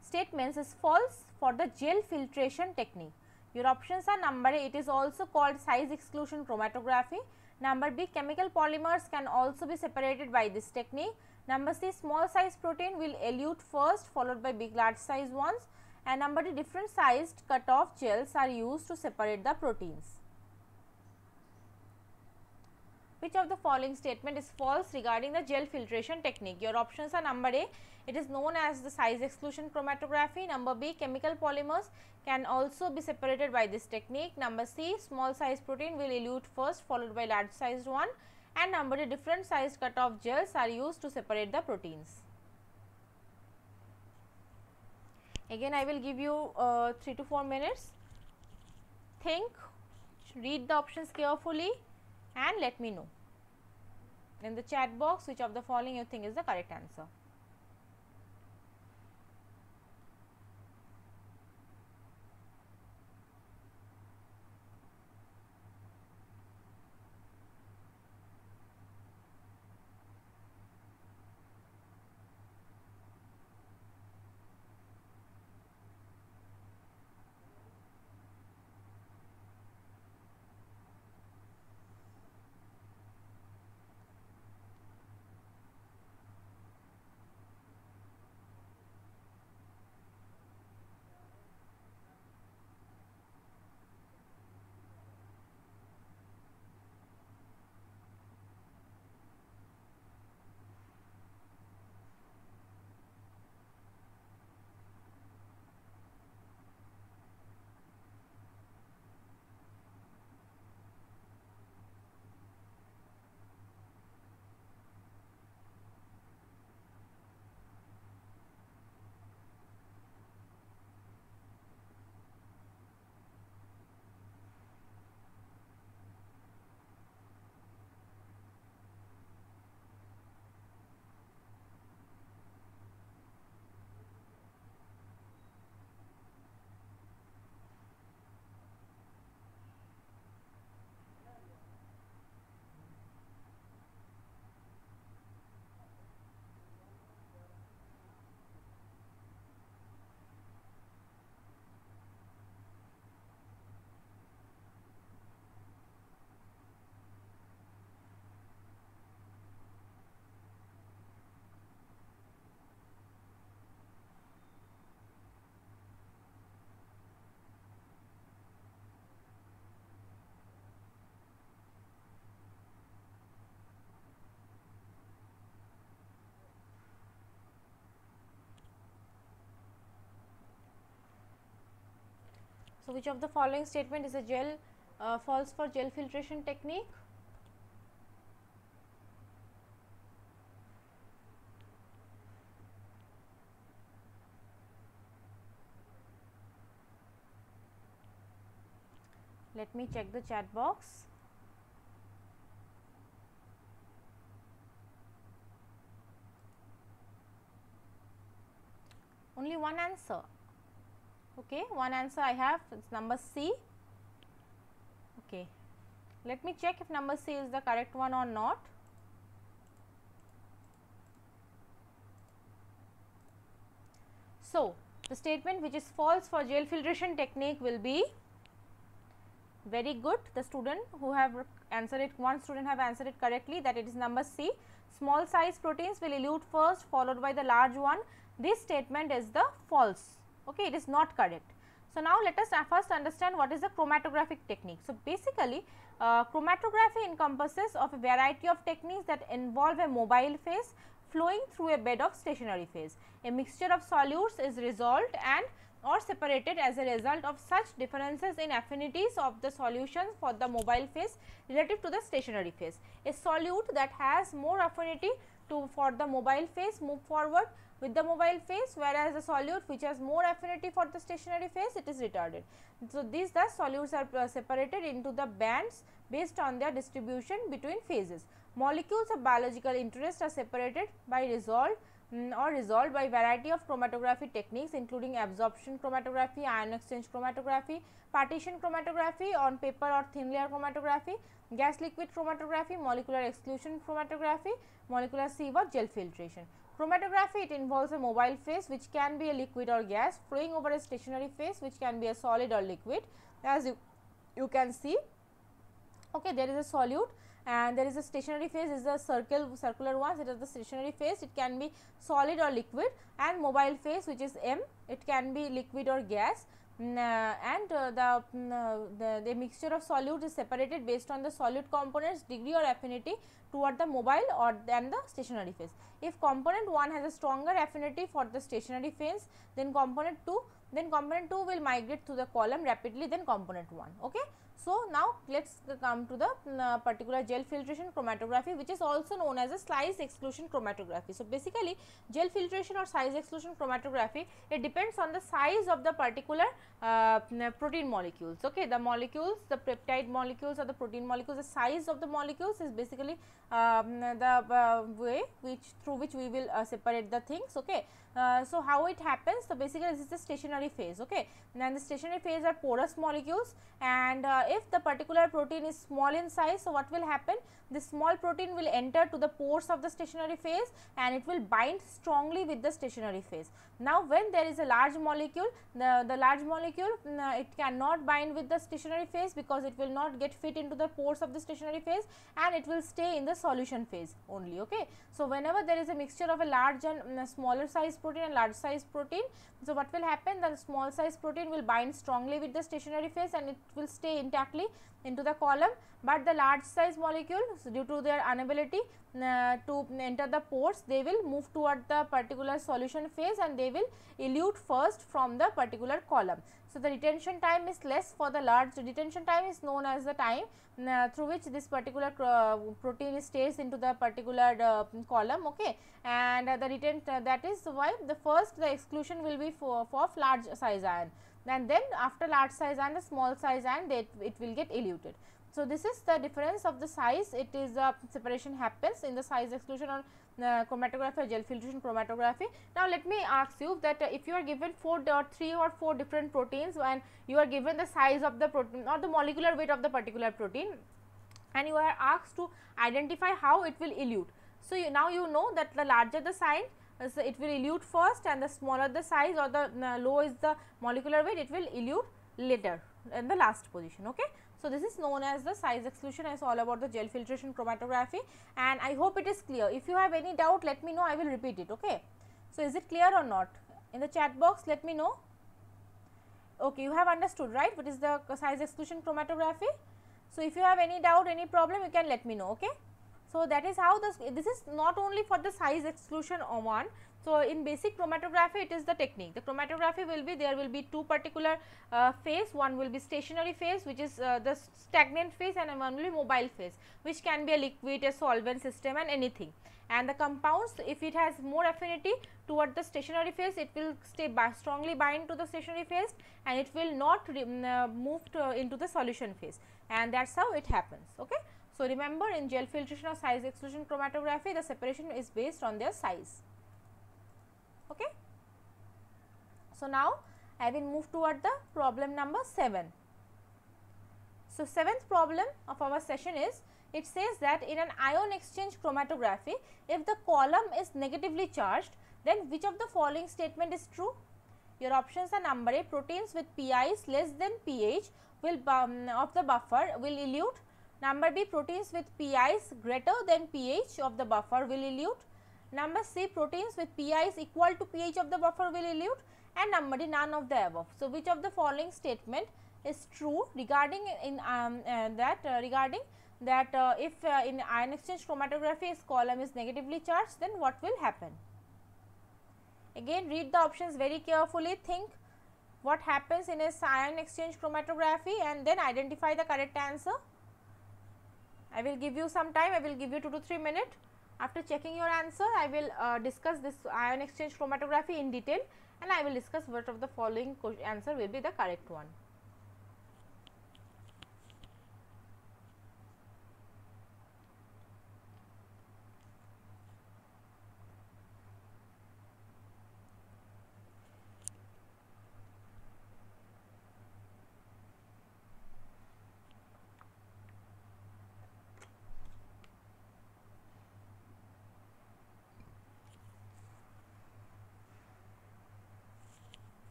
statements is false for the gel filtration technique. Your options are number A it is also called size exclusion chromatography. Number B chemical polymers can also be separated by this technique. Number C small size protein will elute first followed by big large size ones and number D different sized cut off gels are used to separate the proteins. Which of the following statement is false regarding the gel filtration technique? Your options are number A, it is known as the size exclusion chromatography. Number B, chemical polymers can also be separated by this technique. Number C, small size protein will elute first followed by large sized one and number of different sized cutoff gels are used to separate the proteins. Again I will give you uh, 3 to 4 minutes. Think, read the options carefully and let me know in the chat box which of the following you think is the correct answer. So, which of the following statement is a gel uh, false for gel filtration technique? Let me check the chat box. Only one answer okay one answer I have it's number C. Okay. Let me check if number C is the correct one or not. So the statement which is false for gel filtration technique will be very good. The student who have answered it one student have answered it correctly that it is number C. Small size proteins will elute first followed by the large one. This statement is the false okay it is not correct. So, now let us first understand what is the chromatographic technique. So, basically uh, chromatography encompasses of a variety of techniques that involve a mobile phase flowing through a bed of stationary phase. A mixture of solutes is resolved and or separated as a result of such differences in affinities of the solutions for the mobile phase relative to the stationary phase. A solute that has more affinity to for the mobile phase move forward with the mobile phase whereas the solute which has more affinity for the stationary phase it is retarded. So, these the solutes are uh, separated into the bands based on their distribution between phases. Molecules of biological interest are separated by resolved um, or resolved by variety of chromatography techniques including adsorption chromatography, ion exchange chromatography, partition chromatography on paper or thin layer chromatography, gas liquid chromatography, molecular exclusion chromatography, molecular sieve or gel filtration. Chromatography it involves a mobile phase which can be a liquid or gas flowing over a stationary phase which can be a solid or liquid. As you, you can see okay there is a solute and there is a stationary phase is a circle circular one it is the stationary phase it can be solid or liquid and mobile phase which is M it can be liquid or gas and uh, the, mm, uh, the, the mixture of solute is separated based on the solute components degree or affinity toward the mobile or than the stationary phase. If component 1 has a stronger affinity for the stationary phase then component 2 then component 2 will migrate to the column rapidly than component 1. Okay. So, now let us come to the uh, particular gel filtration chromatography which is also known as a size exclusion chromatography. So, basically gel filtration or size exclusion chromatography it depends on the size of the particular uh, protein molecules. Okay, The molecules, the peptide molecules or the protein molecules, the size of the molecules is basically um, the uh, way which through which we will uh, separate the things. Okay. Uh, so, how it happens? So, basically this is the stationary phase. Okay. And the stationary phase are porous molecules and uh, if the particular protein is small in size, so what will happen? This small protein will enter to the pores of the stationary phase and it will bind strongly with the stationary phase. Now, when there is a large molecule, the, the large molecule uh, it cannot bind with the stationary phase because it will not get fit into the pores of the stationary phase and it will stay in the solution phase only. Okay. So, whenever there is a mixture of a large and uh, smaller size protein and large size protein, so what will happen? The small size protein will bind strongly with the stationary phase and it will stay intactly into the column, but the large size molecules due to their inability uh, to enter the pores they will move toward the particular solution phase and they will elute first from the particular column. So, the retention time is less for the large retention time is known as the time uh, through which this particular uh, protein stays into the particular uh, column okay and the retent that is why the first the exclusion will be for, for large size ion and then after large size and a small size and it, it will get eluted. So, this is the difference of the size it is a uh, separation happens in the size exclusion or uh, chromatography or gel filtration chromatography. Now, let me ask you that uh, if you are given 4 or 3 or 4 different proteins and you are given the size of the protein or the molecular weight of the particular protein and you are asked to identify how it will elute. So, you, now you know that the larger the size uh, so it will elute first and the smaller the size or the uh, low is the molecular weight it will elute later in the last position. Okay. So, this is known as the size exclusion is all about the gel filtration chromatography and I hope it is clear. If you have any doubt let me know I will repeat it. Okay. So, is it clear or not? In the chat box let me know. Okay, you have understood right what is the size exclusion chromatography. So, if you have any doubt any problem you can let me know. Okay. So, that is how this, this is not only for the size exclusion one. So, in basic chromatography it is the technique. The chromatography will be there will be two particular uh, phase, one will be stationary phase which is uh, the stagnant phase and one will be mobile phase which can be a liquid, a solvent system and anything. And the compounds if it has more affinity toward the stationary phase it will stay strongly bind to the stationary phase and it will not uh, move to, into the solution phase and that is how it happens. Okay. So, remember in gel filtration or size exclusion chromatography the separation is based on their size. Okay. So, now I will move toward the problem number 7. So, seventh problem of our session is it says that in an ion exchange chromatography if the column is negatively charged then which of the following statement is true? Your options are number A proteins with pIs less than pH will um, of the buffer will elute Number B proteins with pIs greater than pH of the buffer will elute. Number C proteins with pI is equal to pH of the buffer will elute and number D none of the above. So, which of the following statement is true regarding in um, uh, that uh, regarding that uh, if uh, in ion exchange chromatography its column is negatively charged then what will happen. Again read the options very carefully think what happens in a ion exchange chromatography and then identify the correct answer. I will give you some time, I will give you 2 to 3 minutes. After checking your answer, I will uh, discuss this ion exchange chromatography in detail and I will discuss what of the following answer will be the correct one.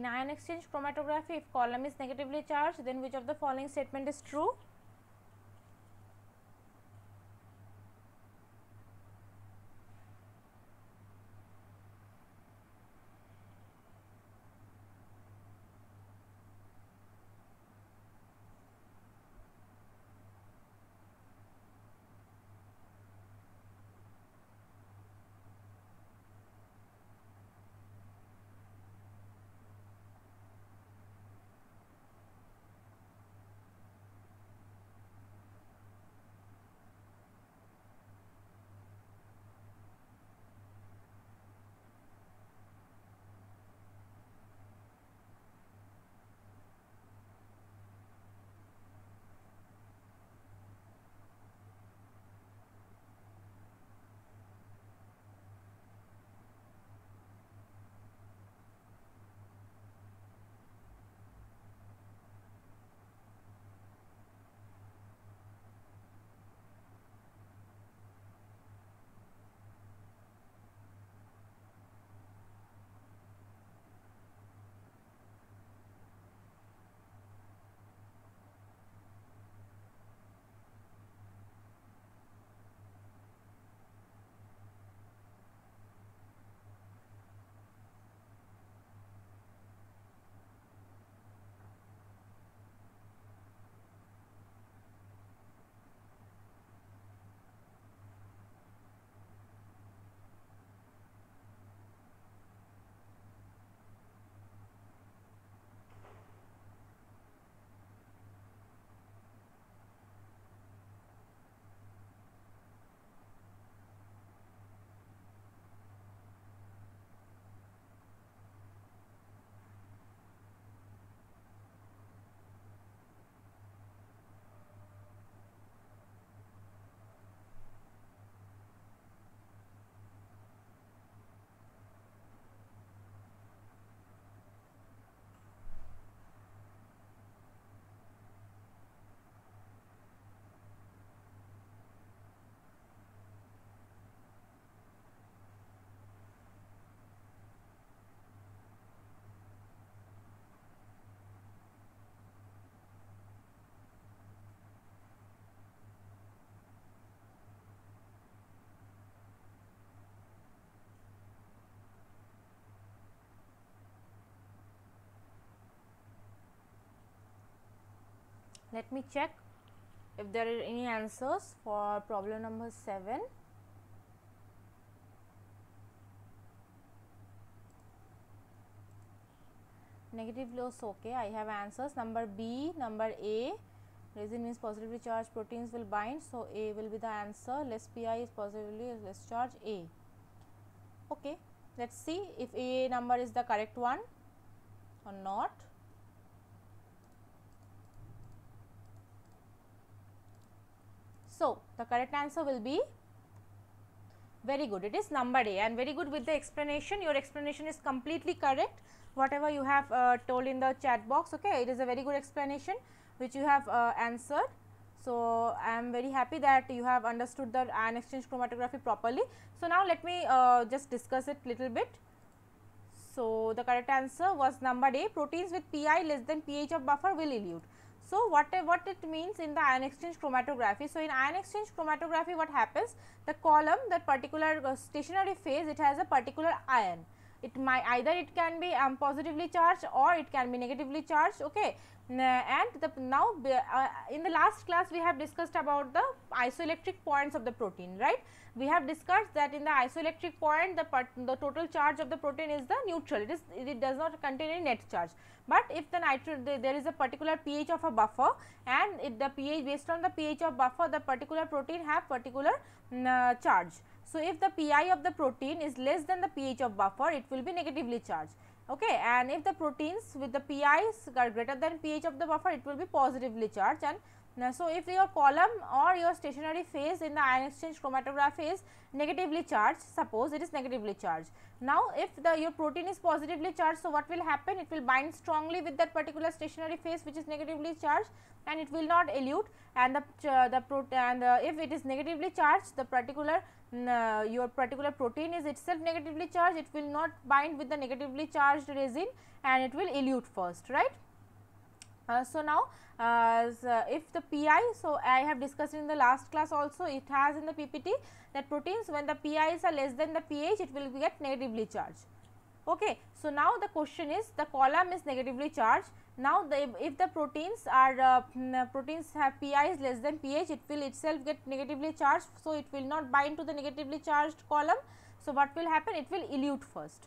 In ion exchange chromatography, if column is negatively charged, then which of the following statement is true? Let me check if there are any answers for problem number 7 negative loss okay i have answers. Number b number a resin means positively charged proteins will bind so a will be the answer. Less pi is positively less charge a. Okay let's see if a number is the correct one or not so the correct answer will be very good. It is number a and very good with the explanation. Your explanation is completely correct. Whatever you have uh, told in the chat box okay it is a very good explanation which you have uh, answered. So i am very happy that you have understood the ion exchange chromatography properly. So now let me uh, just discuss it little bit. So the correct answer was number a. Proteins with pi less than ph of buffer will elute so what what it means in the ion exchange chromatography? So in ion exchange chromatography what happens? The column that particular uh, stationary phase it has a particular ion. It might either it can be um, positively charged or it can be negatively charged okay? And the now uh, in the last class we have discussed about the isoelectric points of the protein right? We have discussed that in the isoelectric point the part, the total charge of the protein is the neutral. It is it does not contain any net charge but if the nitro the, there is a particular pH of a buffer and if the pH based on the pH of buffer the particular protein have particular uh, charge so, if the pi of the protein is less than the pH of buffer, it will be negatively charged. Okay, and if the proteins with the PIs are greater than pH of the buffer, it will be positively charged and now, so if your column or your stationary phase in the ion exchange chromatography is negatively charged, suppose it is negatively charged. Now, if the your protein is positively charged, so what will happen? It will bind strongly with that particular stationary phase which is negatively charged and it will not elute and the uh, the protein and uh, if it is negatively charged, the particular uh, your particular protein is itself negatively charged, it will not bind with the negatively charged resin and it will elute first, right. Uh, so, now uh, if the pi, so I have discussed in the last class also it has in the PPT that proteins when the pi's are less than the pH it will get negatively charged. Okay. So, now the question is the column is negatively charged. Now, the, if the proteins are uh, mm, proteins have pi's less than pH it will itself get negatively charged. So, it will not bind to the negatively charged column. So, what will happen it will elute first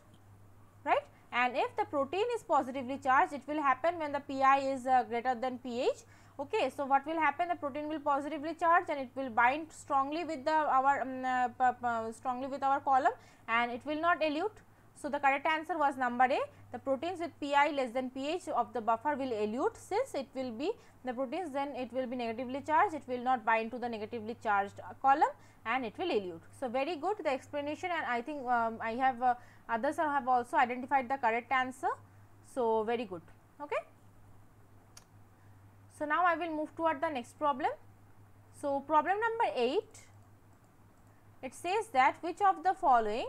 and if the protein is positively charged it will happen when the pi is uh, greater than pH. Okay. So, what will happen the protein will positively charge and it will bind strongly with the our um, uh, strongly with our column and it will not elute. So, the correct answer was number A the proteins with pi less than pH of the buffer will elute since it will be the proteins then it will be negatively charged it will not bind to the negatively charged uh, column and it will elute. So, very good the explanation and I think um, I have uh, others have also identified the correct answer. So, very good. Okay. So, now I will move toward the next problem. So, problem number 8 it says that which of the following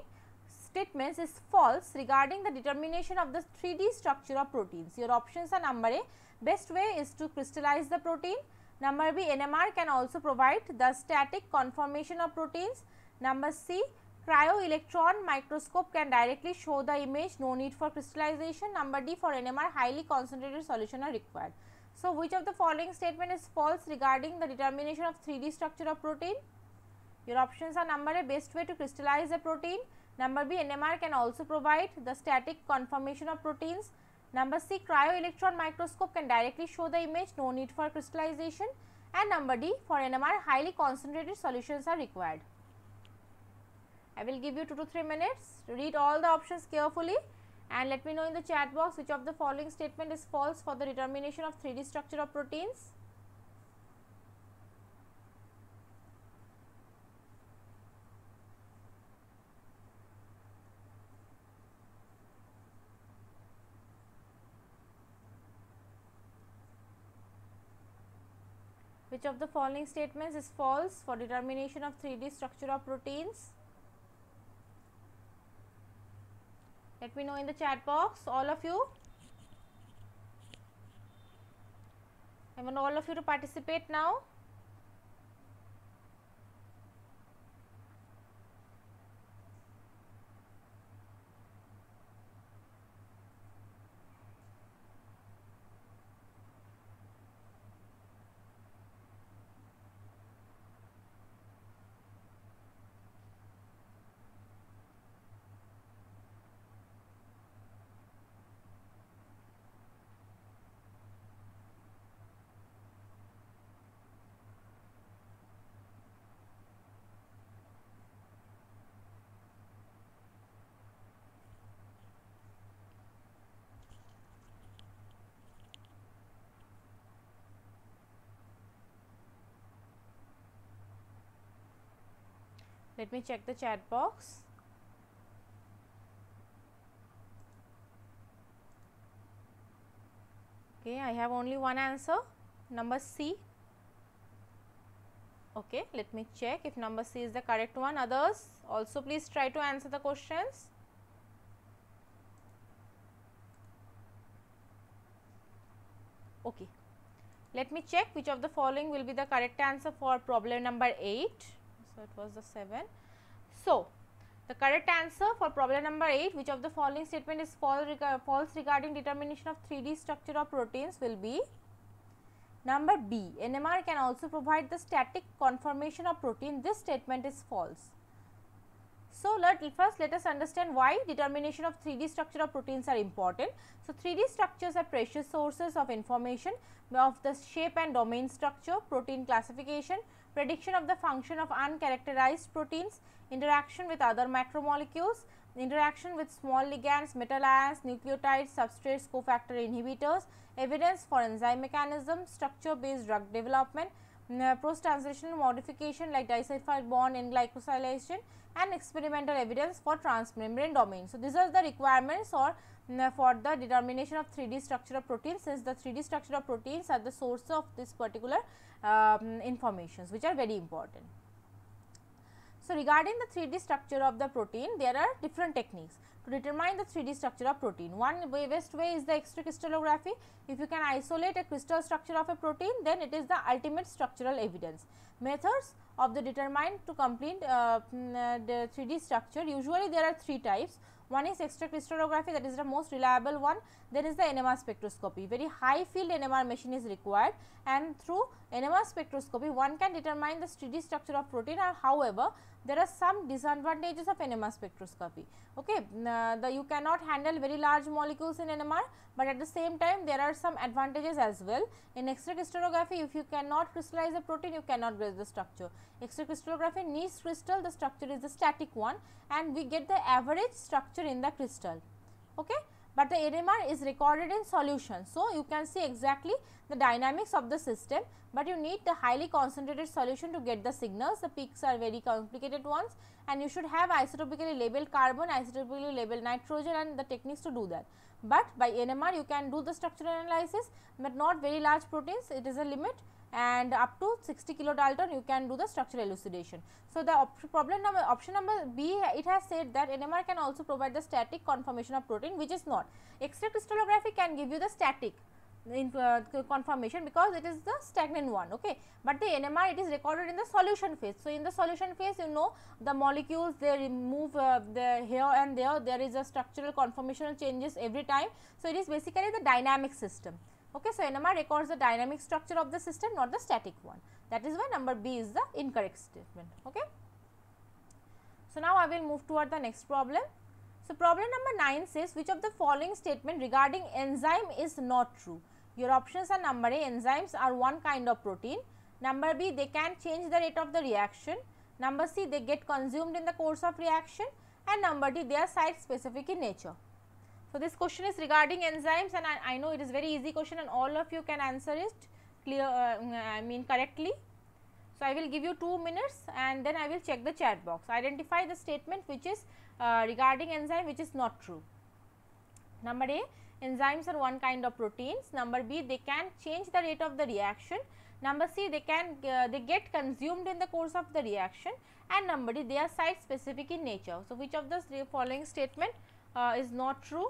statements is false regarding the determination of the 3D structure of proteins. Your options are number A best way is to crystallize the protein, number B NMR can also provide the static conformation of proteins, number C Cryo-electron microscope can directly show the image, no need for crystallization. Number D for NMR, highly concentrated solution are required. So, which of the following statement is false regarding the determination of 3D structure of protein? Your options are number A, best way to crystallize a protein. Number B, NMR can also provide the static conformation of proteins. Number C, cryo-electron microscope can directly show the image, no need for crystallization. And number D, for NMR, highly concentrated solutions are required. I will give you 2 to 3 minutes to read all the options carefully and let me know in the chat box which of the following statement is false for the determination of 3D structure of proteins. Which of the following statements is false for determination of 3D structure of proteins? Let me know in the chat box all of you. I want all of you to participate now. Let me check the chat box. Okay, I have only one answer, number C. Okay, let me check if number C is the correct one. Others also please try to answer the questions. Okay. Let me check which of the following will be the correct answer for problem number 8. So, it was the 7. So, the correct answer for problem number 8 which of the following statement is false, false regarding determination of 3D structure of proteins will be number B. NMR can also provide the static conformation of protein. This statement is false. So, let first let us understand why determination of 3D structure of proteins are important. So, 3D structures are precious sources of information of the shape and domain structure, protein classification, prediction of the function of uncharacterized proteins, interaction with other macromolecules, interaction with small ligands, metal ions, nucleotides, substrates, cofactor inhibitors, evidence for enzyme mechanism, structure based drug development, mm, uh, post translational modification like disulfide bond in glycosylation and experimental evidence for transmembrane domain. So, these are the requirements or for the determination of 3D structure of proteins since the 3D structure of proteins are the source of this particular um, informations which are very important. So, regarding the 3D structure of the protein, there are different techniques to determine the 3D structure of protein. One way, best way is the X-ray crystallography. If you can isolate a crystal structure of a protein, then it is the ultimate structural evidence. Methods of the determined to complete uh, mm, uh the 3D structure, usually there are three types. One is X-ray crystallography that is the most reliable one, then is the NMR spectroscopy. Very high field NMR machine is required. And through NMR spectroscopy one can determine the 3D structure of protein. Or however, there are some disadvantages of NMR spectroscopy. Okay, uh, the you cannot handle very large molecules in NMR, but at the same time there are some advantages as well. In X-ray crystallography, if you cannot crystallize a protein, you cannot grade the structure. X-ray crystallography needs crystal, the structure is the static one, and we get the average structure in the crystal. Okay, but the NMR is recorded in solution. So, you can see exactly the dynamics of the system, but you need the highly concentrated solution to get the signals. The peaks are very complicated ones and you should have isotopically labeled carbon, isotopically labeled nitrogen and the techniques to do that. But by NMR you can do the structural analysis, but not very large proteins, it is a limit and up to 60 kilodalton you can do the structural elucidation. So, the op problem number option number B it has said that NMR can also provide the static conformation of protein which is not. X-ray crystallography can give you the static in, uh, conformation because it is the stagnant one okay but the nmr it is recorded in the solution phase so in the solution phase you know the molecules they remove uh, the here and there there is a structural conformational changes every time so it is basically the dynamic system Okay, so NMR records the dynamic structure of the system not the static one that is why number B is the incorrect statement. Okay. So, now I will move toward the next problem. So, problem number 9 says which of the following statement regarding enzyme is not true. Your options are number A enzymes are one kind of protein, number B they can change the rate of the reaction, number C they get consumed in the course of reaction and number D they are site specific in nature. So, this question is regarding enzymes and I, I know it is very easy question and all of you can answer it clear uh, I mean correctly. So, I will give you 2 minutes and then I will check the chat box. Identify the statement which is uh, regarding enzyme which is not true. Number A enzymes are one kind of proteins. Number B they can change the rate of the reaction. Number C they can uh, they get consumed in the course of the reaction and number D they are site specific in nature. So, which of the following statement uh, is not true?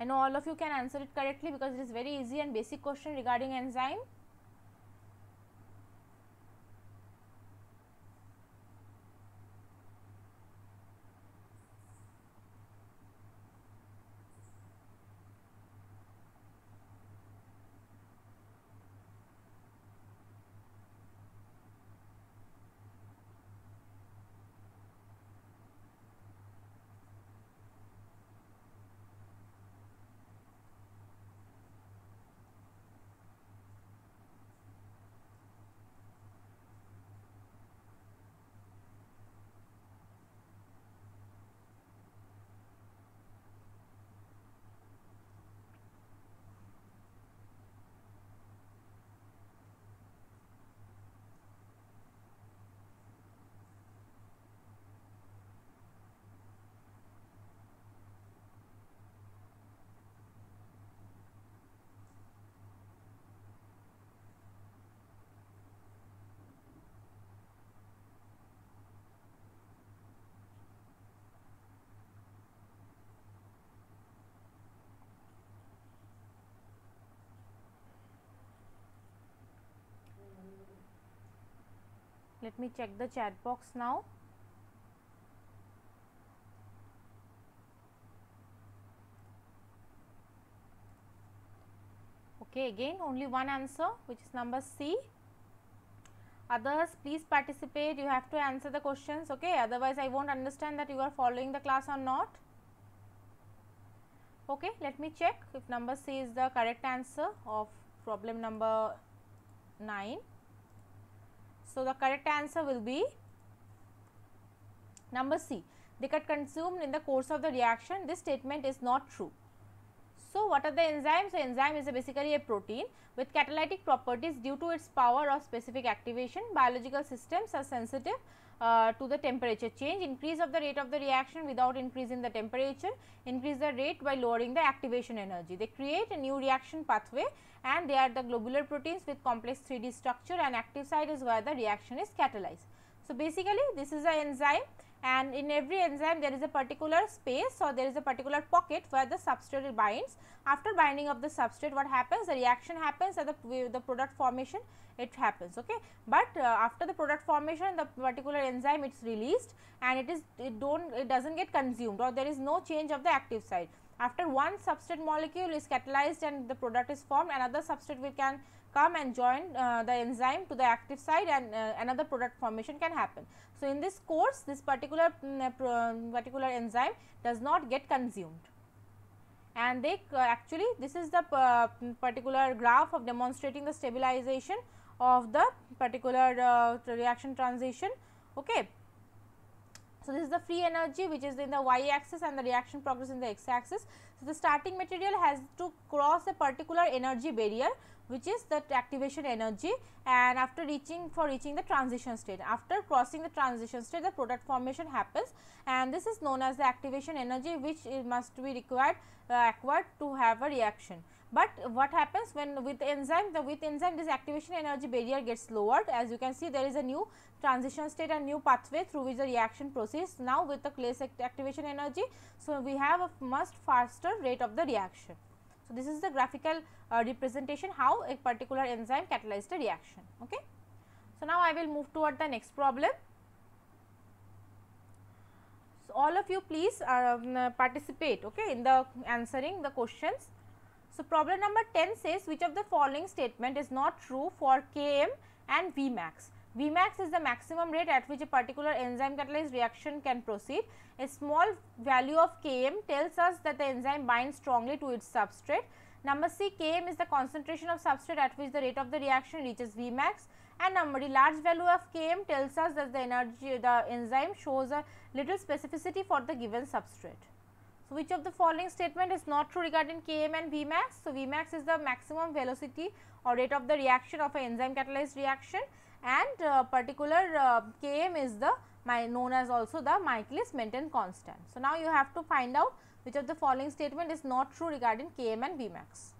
I know all of you can answer it correctly because it is very easy and basic question regarding enzyme. Let me check the chat box now. Okay, again only one answer which is number C. Others please participate, you have to answer the questions, okay, otherwise I won't understand that you are following the class or not. Okay, let me check if number C is the correct answer of problem number 9. So, the correct answer will be number C. They get consumed in the course of the reaction. This statement is not true. So, what are the enzymes? So, enzyme is a basically a protein with catalytic properties due to its power of specific activation. Biological systems are sensitive uh, to the temperature change, increase of the rate of the reaction without increasing the temperature, increase the rate by lowering the activation energy. They create a new reaction pathway and they are the globular proteins with complex 3D structure and active site is where the reaction is catalyzed. So, basically this is an enzyme and in every enzyme there is a particular space or there is a particular pocket where the substrate binds. After binding of the substrate what happens the reaction happens and the, the product formation it happens okay. But uh, after the product formation the particular enzyme it is released and it is it do not it does not get consumed or there is no change of the active site. After one substrate molecule is catalyzed and the product is formed another substrate will can come and join uh, the enzyme to the active site and uh, another product formation can happen. So, in this course this particular um, particular enzyme does not get consumed and they uh, actually this is the uh, particular graph of demonstrating the stabilization of the particular uh, reaction transition. Okay. So, this is the free energy which is in the y axis and the reaction progress in the x axis. So, the starting material has to cross a particular energy barrier which is the activation energy and after reaching for reaching the transition state. After crossing the transition state the product formation happens and this is known as the activation energy which must be required uh, acquired to have a reaction. But what happens when with enzyme the with enzyme this activation energy barrier gets lowered as you can see there is a new transition state and new pathway through which the reaction proceeds now with the less activation energy. So, we have a much faster rate of the reaction. So, this is the graphical uh, representation how a particular enzyme catalyzed a reaction. Okay. So, now I will move toward the next problem. So, all of you please uh, participate okay, in the answering the questions. So, problem number 10 says which of the following statement is not true for Km and Vmax. Vmax is the maximum rate at which a particular enzyme catalyzed reaction can proceed. A small value of Km tells us that the enzyme binds strongly to its substrate. Number C, Km is the concentration of substrate at which the rate of the reaction reaches Vmax and number D, large value of Km tells us that the energy the enzyme shows a little specificity for the given substrate. So, which of the following statement is not true regarding Km and Vmax? So, Vmax is the maximum velocity or rate of the reaction of an enzyme catalyzed reaction and uh, particular uh, Km is the known as also the Michaelis Menten constant. So, now you have to find out which of the following statement is not true regarding Km and Vmax.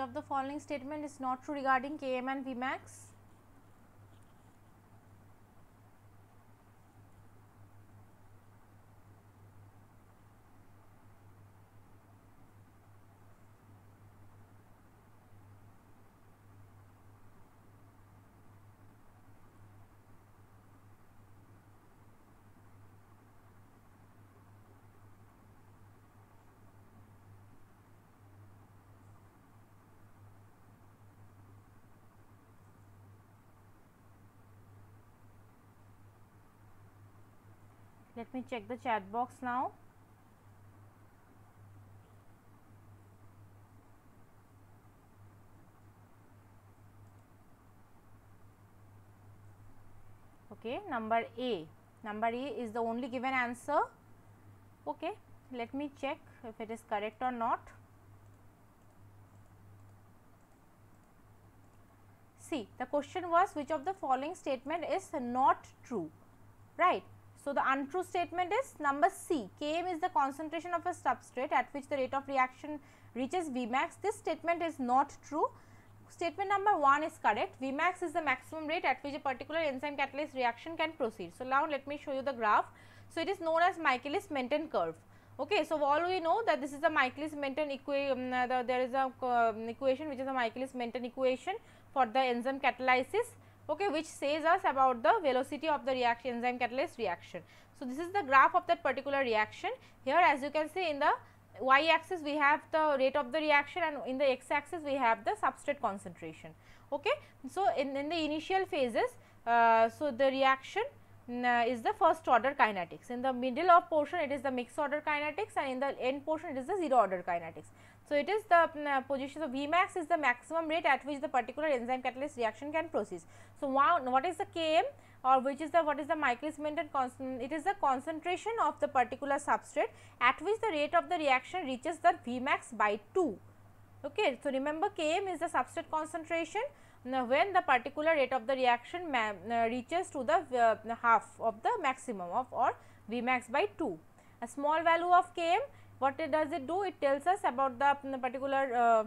Which of the following statement is not true regarding Km and Vmax? Let me check the chat box now. Okay number a. Number a is the only given answer. Okay let me check if it is correct or not. See the question was which of the following statement is not true? Right so the untrue statement is number c km is the concentration of a substrate at which the rate of reaction reaches vmax. This statement is not true. Statement number 1 is correct. Vmax is the maximum rate at which a particular enzyme catalyst reaction can proceed. So now let me show you the graph. So it is known as michaelis menten curve. Okay so all we know that this is the michaelis menten equation um, the, there is a uh, equation which is a michaelis menten equation for the enzyme catalysis okay which says us about the velocity of the reaction enzyme catalyst reaction so this is the graph of that particular reaction here as you can see in the y axis we have the rate of the reaction and in the x axis we have the substrate concentration. Okay. So, in, in the initial phases, uh, so the reaction uh, is the first order kinetics. In the middle of portion it is the mixed order kinetics and in the end portion it is the zero order kinetics. So, it is the uh, position of Vmax is the maximum rate at which the particular enzyme catalyst reaction can proceed. So, what is the Km? or which is the what is the Michaelis Menten constant it is the concentration of the particular substrate at which the rate of the reaction reaches the Vmax by 2. Okay. So, remember Km is the substrate concentration now, when the particular rate of the reaction uh, reaches to the uh, half of the maximum of or Vmax by 2. A small value of Km what it does it do it tells us about the particular uh,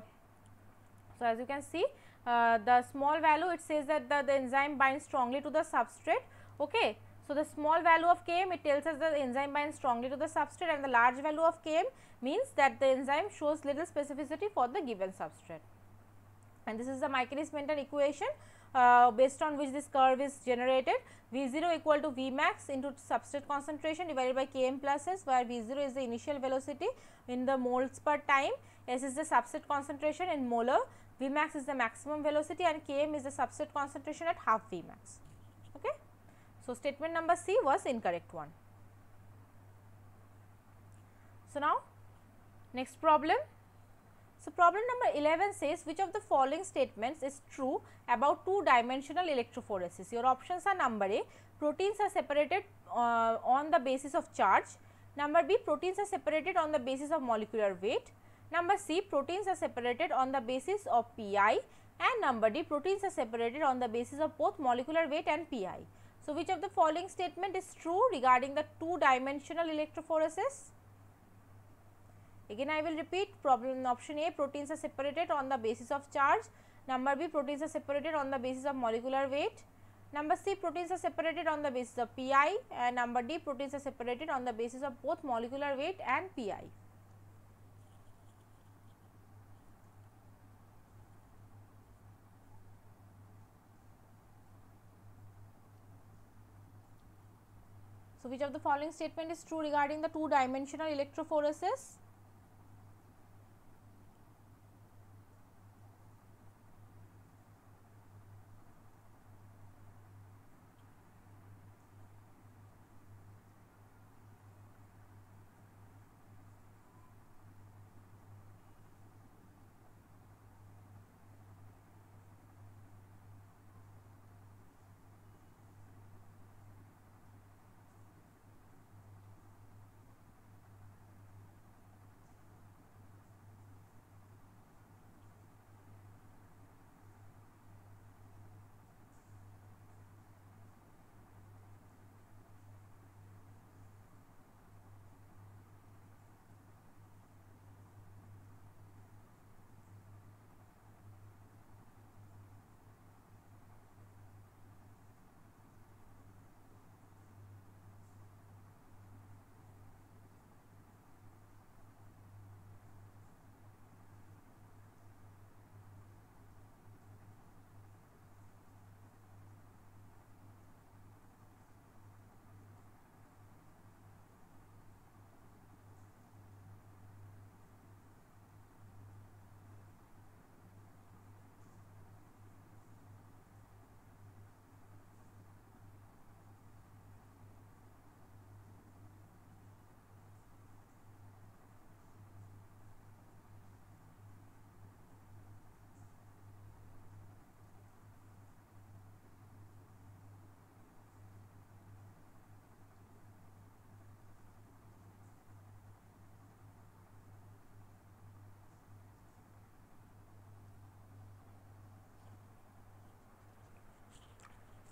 so as you can see uh, the small value it says that the, the enzyme binds strongly to the substrate. Okay. So, the small value of Km it tells us the enzyme binds strongly to the substrate and the large value of Km means that the enzyme shows little specificity for the given substrate. And this is the Michaelis-Menten equation uh, based on which this curve is generated V0 equal to Vmax into substrate concentration divided by Km plus S where V0 is the initial velocity in the moles per time, S is the substrate concentration in molar Vmax is the maximum velocity and Km is the substrate concentration at half Vmax. Okay. So, statement number C was incorrect one. So, now next problem. So, problem number 11 says which of the following statements is true about two dimensional electrophoresis. Your options are number A proteins are separated uh, on the basis of charge, number B proteins are separated on the basis of molecular weight, Number C proteins are separated on the basis of pi and number D proteins are separated on the basis of both molecular weight and pi. So, which of the following statement is true regarding the two dimensional electrophoresis? Again I will repeat problem option A proteins are separated on the basis of charge, number B proteins are separated on the basis of molecular weight, number C proteins are separated on the basis of pi and number D proteins are separated on the basis of both molecular weight and pi. So, which of the following statement is true regarding the two dimensional electrophoresis?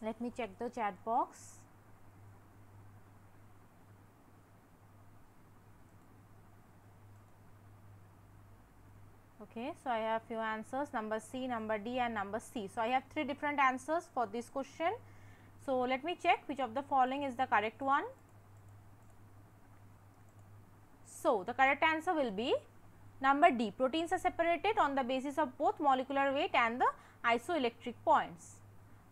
Let me check the chat box. Okay, so I have few answers number C, number D and number C. So, I have three different answers for this question. So, let me check which of the following is the correct one. So, the correct answer will be number D proteins are separated on the basis of both molecular weight and the isoelectric points.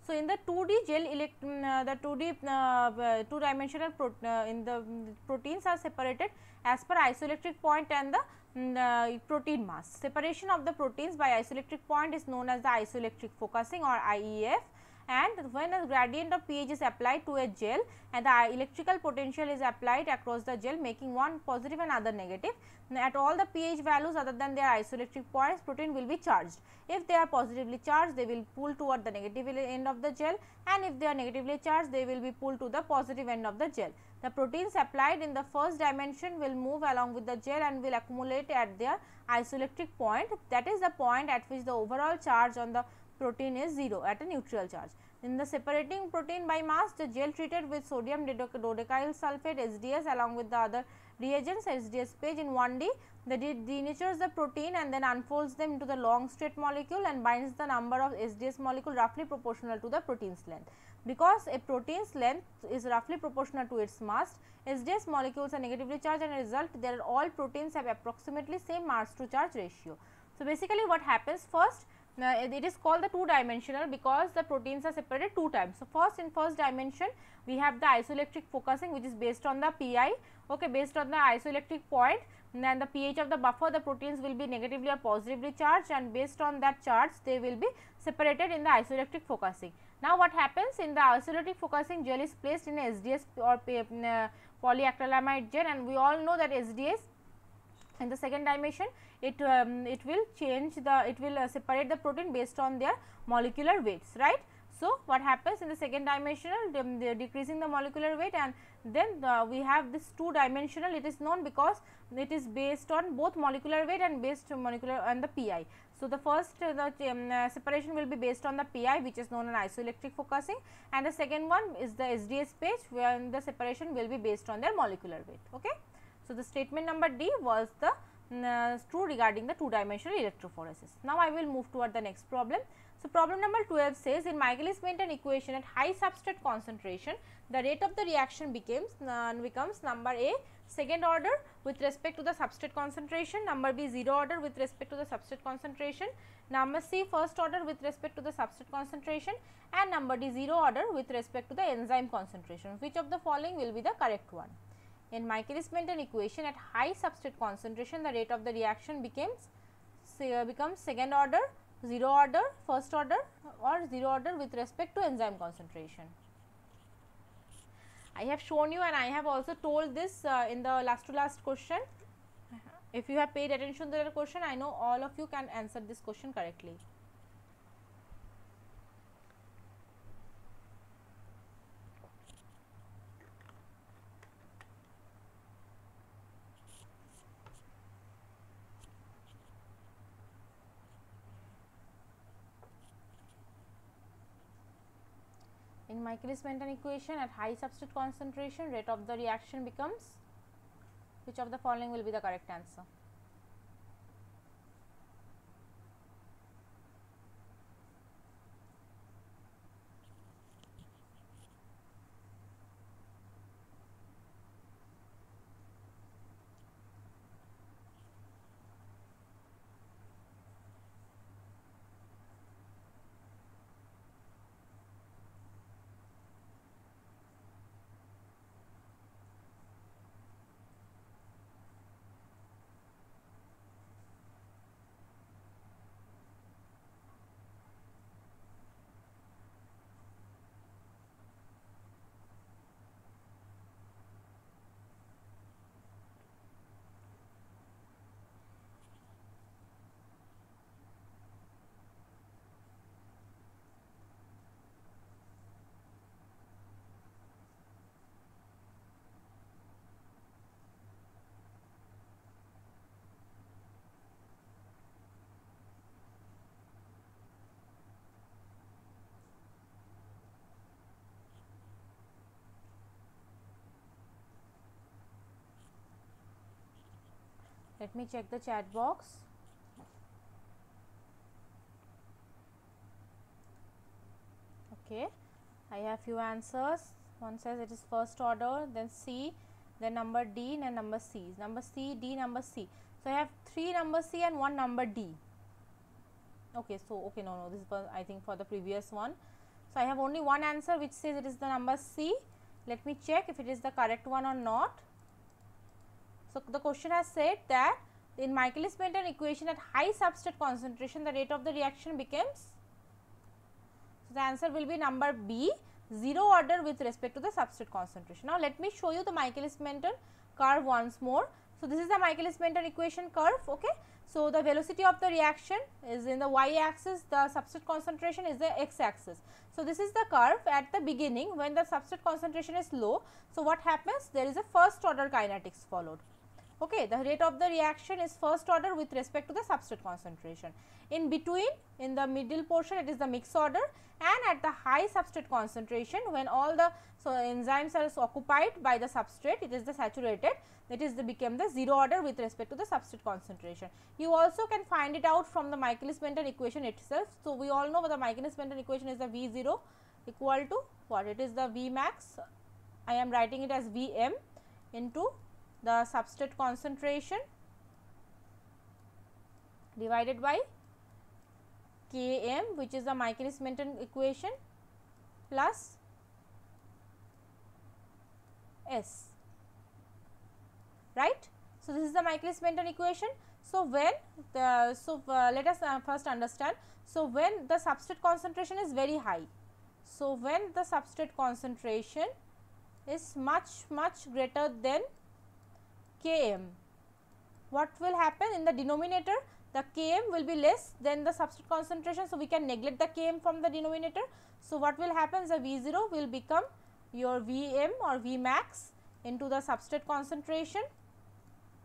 So, in the 2D gel elect mm, uh, the 2D uh, 2 dimensional pro uh, in the um, proteins are separated as per isoelectric point and the um, protein mass. Separation of the proteins by isoelectric point is known as the isoelectric focusing or IEF and when a gradient of pH is applied to a gel and the electrical potential is applied across the gel making one positive and other negative. At all the pH values other than their isoelectric points protein will be charged. If they are positively charged they will pull toward the negative end of the gel and if they are negatively charged they will be pulled to the positive end of the gel. The proteins applied in the first dimension will move along with the gel and will accumulate at their isoelectric point that is the point at which the overall charge on the protein is 0 at a neutral charge. In the separating protein by mass, the gel treated with sodium dodecyl sulphate SDS along with the other reagents SDS-PAGE in 1D, the denatures the protein and then unfolds them into the long straight molecule and binds the number of SDS molecule roughly proportional to the protein's length. Because a protein's length is roughly proportional to its mass, SDS molecules are negatively charged and as a result there are all proteins have approximately same mass to charge ratio. So, basically what happens first now, it is called the two dimensional because the proteins are separated two times. So, first in first dimension we have the isoelectric focusing which is based on the pi okay based on the isoelectric point then the pH of the buffer the proteins will be negatively or positively charged and based on that charge they will be separated in the isoelectric focusing. Now, what happens in the isoelectric focusing gel is placed in SDS or uh, polyacrylamide gel and we all know that SDS in the second dimension it um, it will change the it will uh, separate the protein based on their molecular weights right. So, what happens in the second dimensional um, decreasing the molecular weight and then uh, we have this two dimensional it is known because it is based on both molecular weight and based on molecular and the pi. So, the first uh, the um, uh, separation will be based on the pi which is known as isoelectric focusing and the second one is the SDS-PAGE where the separation will be based on their molecular weight. Okay. So, the statement number D was the uh, true regarding the two dimensional electrophoresis. Now, I will move toward the next problem. So, problem number 12 says in Michaelis-Menten equation at high substrate concentration, the rate of the reaction becomes, uh, becomes number A second order with respect to the substrate concentration, number B 0 order with respect to the substrate concentration, number C first order with respect to the substrate concentration and number D 0 order with respect to the enzyme concentration. Which of the following will be the correct one? In Michaelis-Menten equation at high substrate concentration the rate of the reaction becomes uh, becomes second order, 0 order, first order or 0 order with respect to enzyme concentration. I have shown you and I have also told this uh, in the last to last question. If you have paid attention to the question, I know all of you can answer this question correctly. Michaelis-Menten equation at high substrate concentration rate of the reaction becomes which of the following will be the correct answer? Let me check the chat box. Okay. I have few answers. One says it is first order then C then number D and number C. Number C D number C. So I have three number C and one number D. Okay so okay no no this was I think for the previous one. So I have only one answer which says it is the number C. Let me check if it is the correct one or not so the question has said that in Michaelis-Menten equation at high substrate concentration the rate of the reaction becomes so, the answer will be number B 0 order with respect to the substrate concentration. Now, let me show you the Michaelis-Menten curve once more. So, this is the Michaelis-Menten equation curve. Okay. So, the velocity of the reaction is in the y axis, the substrate concentration is the x axis. So, this is the curve at the beginning when the substrate concentration is low. So, what happens? There is a first order kinetics followed. Okay, the rate of the reaction is first order with respect to the substrate concentration. In between, in the middle portion, it is the mixed order and at the high substrate concentration, when all the so enzymes are occupied by the substrate, it is the saturated, that is the became the zero order with respect to the substrate concentration. You also can find it out from the Michaelis-Menten equation itself. So, we all know the Michaelis-Menten equation is the V 0 equal to what? It is the V max, I am writing it as V m into the substrate concentration divided by Km which is the Michaelis-Menten equation plus S right. So, this is the Michaelis-Menten equation. So, when the so uh, let us uh, first understand. So, when the substrate concentration is very high. So, when the substrate concentration is much much greater than Km. What will happen in the denominator? The Km will be less than the substrate concentration. So, we can neglect the Km from the denominator. So, what will happen is the V0 will become your Vm or V max into the substrate concentration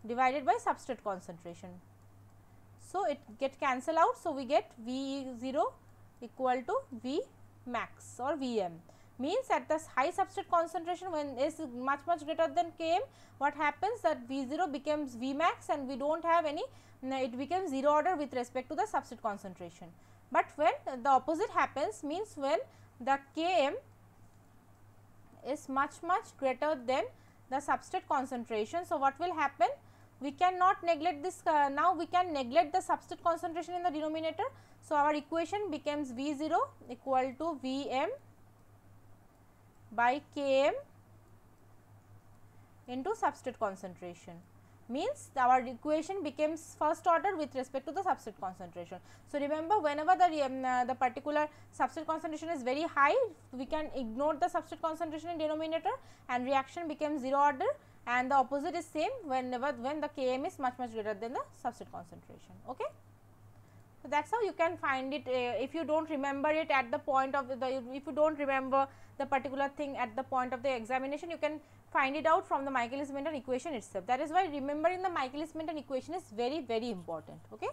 divided by substrate concentration. So, it get cancel out. So, we get V0 equal to V max or Vm means at the high substrate concentration when is much much greater than Km what happens that V0 becomes Vmax and we do not have any it becomes 0 order with respect to the substrate concentration. But when the opposite happens means when the Km is much much greater than the substrate concentration. So, what will happen? We cannot neglect this uh, now we can neglect the substrate concentration in the denominator. So, our equation becomes V0 equal to Vm by Km into substrate concentration means our equation becomes first order with respect to the substrate concentration. So, remember whenever the, um, uh, the particular substrate concentration is very high, we can ignore the substrate concentration in denominator and reaction becomes 0 order and the opposite is same whenever when the Km is much much greater than the substrate concentration. Okay. So, that is how you can find it uh, if you do not remember it at the point of the, if you do not remember the particular thing at the point of the examination you can find it out from the Michaelis-Menten equation itself. That is why remembering the Michaelis-Menten equation is very very important. Okay?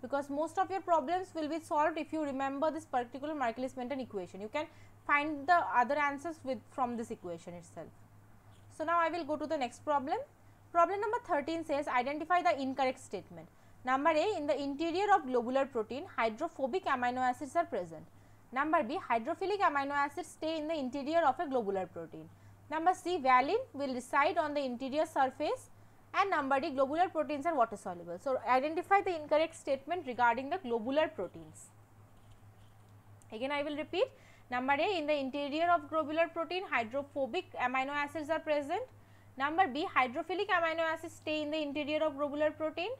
Because most of your problems will be solved if you remember this particular Michaelis-Menten equation. You can find the other answers with from this equation itself. So, now I will go to the next problem. Problem number 13 says identify the incorrect statement. Number A in the interior of globular protein hydrophobic amino acids are present. Number B hydrophilic amino acids stay in the interior of a globular protein. Number C valine will reside on the interior surface and number D globular proteins are water soluble. So, identify the incorrect statement regarding the globular proteins. Again I will repeat number A in the interior of globular protein hydrophobic amino acids are present. Number B hydrophilic amino acids stay in the interior of globular protein.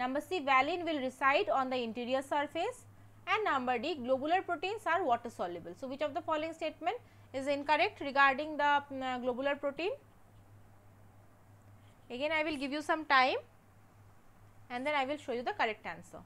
Number C valine will reside on the interior surface and number D globular proteins are water soluble. So, which of the following statement is incorrect regarding the uh, globular protein? Again I will give you some time and then I will show you the correct answer.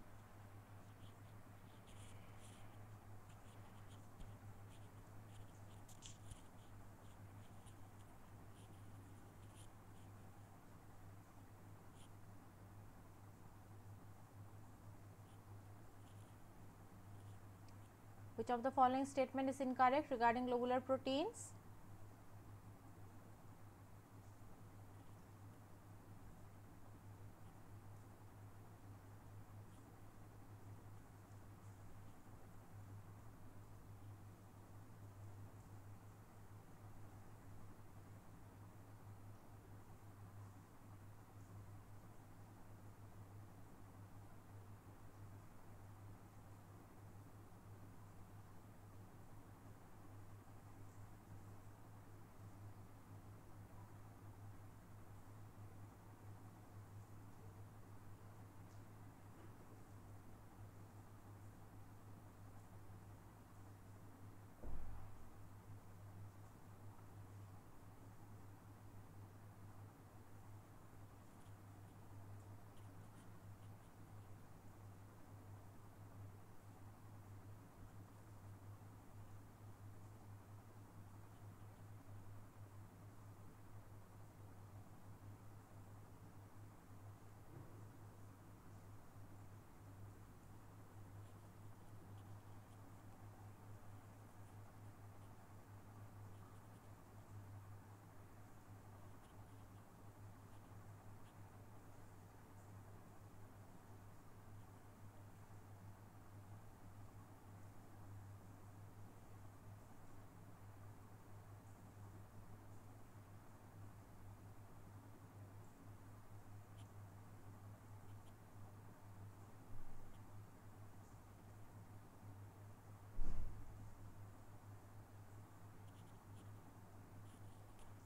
Which of the following statement is incorrect regarding globular proteins?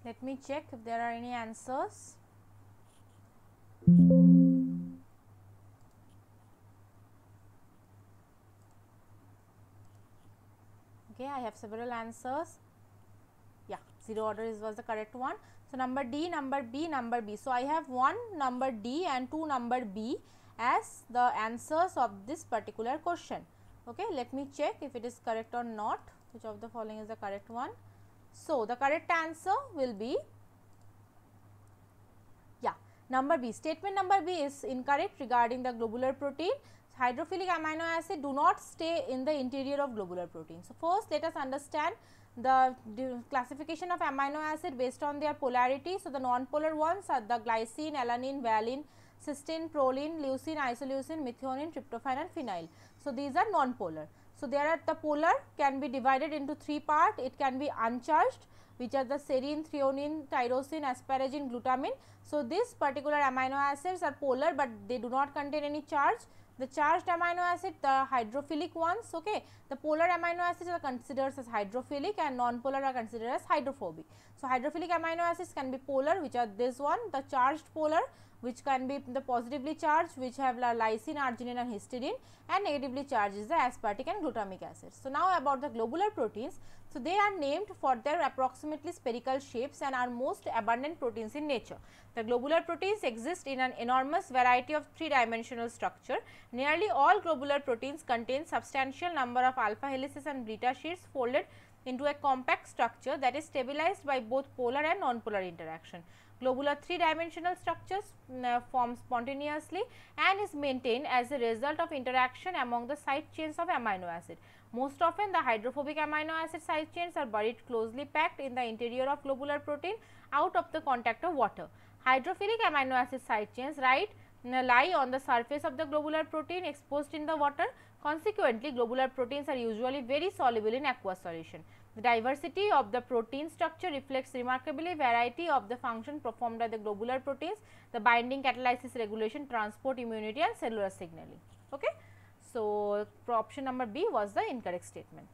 Let me check if there are any answers. Okay, I have several answers. Yeah, zero order is was the correct one. So, number D, number B, number B. So, I have one number D and two number B as the answers of this particular question. Okay, let me check if it is correct or not, which of the following is the correct one. So, the correct answer will be yeah number B. Statement number B is incorrect regarding the globular protein. Hydrophilic amino acid do not stay in the interior of globular protein. So, first let us understand the classification of amino acid based on their polarity. So, the non-polar ones are the glycine, alanine, valine, cysteine, proline, leucine, isoleucine, methionine, tryptophan and phenyl. So, these are non-polar. So, there are the polar can be divided into three part. It can be uncharged which are the serine, threonine, tyrosine, asparagine, glutamine. So, these particular amino acids are polar, but they do not contain any charge. The charged amino acid, the hydrophilic ones, okay. The polar amino acids are considered as hydrophilic and non-polar are considered as hydrophobic. So, hydrophilic amino acids can be polar, which are this one, the charged polar, which can be the positively charged which have lysine, arginine and histidine and negatively charged is the aspartic and glutamic acid. So, now about the globular proteins. So, they are named for their approximately spherical shapes and are most abundant proteins in nature. The globular proteins exist in an enormous variety of three dimensional structure. Nearly all globular proteins contain substantial number of alpha helices and beta sheets folded into a compact structure that is stabilized by both polar and non-polar interaction. Globular three dimensional structures uh, form spontaneously and is maintained as a result of interaction among the side chains of amino acid. Most often the hydrophobic amino acid side chains are buried closely packed in the interior of globular protein out of the contact of water. Hydrophilic amino acid side chains right uh, lie on the surface of the globular protein exposed in the water. Consequently, globular proteins are usually very soluble in aqueous solution. The diversity of the protein structure reflects remarkably variety of the function performed by the globular proteins, the binding, catalysis, regulation, transport, immunity and cellular signaling. Okay. So, option number B was the incorrect statement.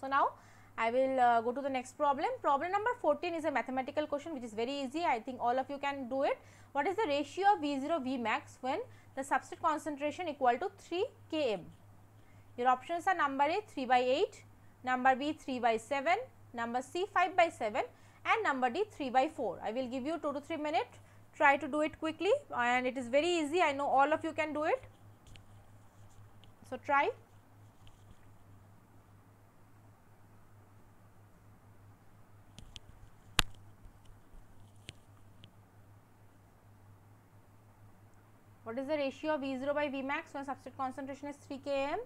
So, now I will uh, go to the next problem. Problem number 14 is a mathematical question which is very easy. I think all of you can do it. What is the ratio of V0 V max when the substrate concentration equal to 3 km? Your options are number A 3 by 8, number B 3 by 7, number C 5 by 7 and number D 3 by 4. I will give you 2 to 3 minutes, try to do it quickly and it is very easy, I know all of you can do it. So, try. What is the ratio of V0 by Vmax when substrate concentration is 3 km?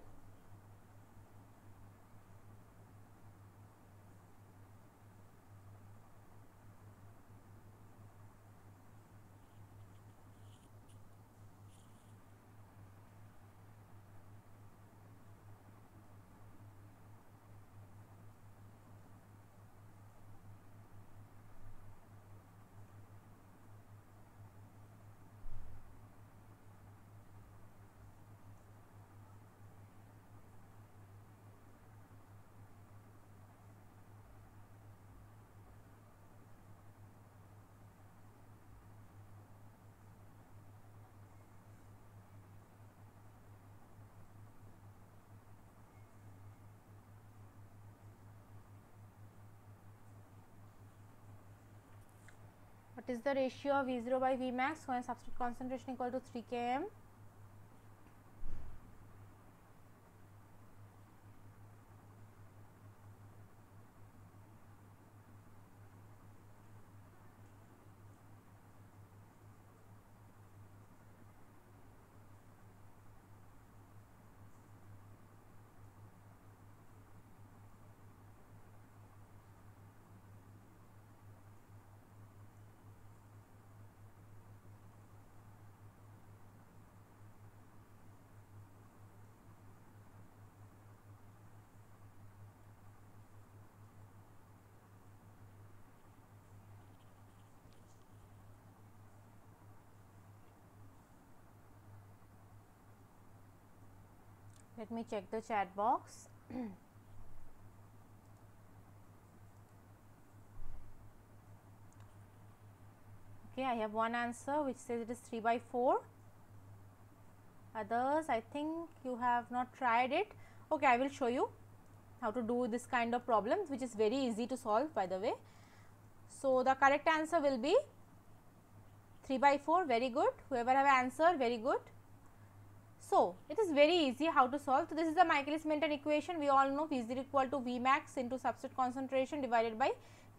What is the ratio of V0 by Vmax when substrate concentration equal to 3 km? Let me check the chat box. Okay, I have one answer which says it is 3 by 4. Others, I think you have not tried it. Okay, I will show you how to do this kind of problems which is very easy to solve by the way. So, the correct answer will be 3 by 4 very good whoever have answer very good. So, it is very easy how to solve. So, this is the Michaelis Menten equation we all know V 0 equal to V max into substrate concentration divided by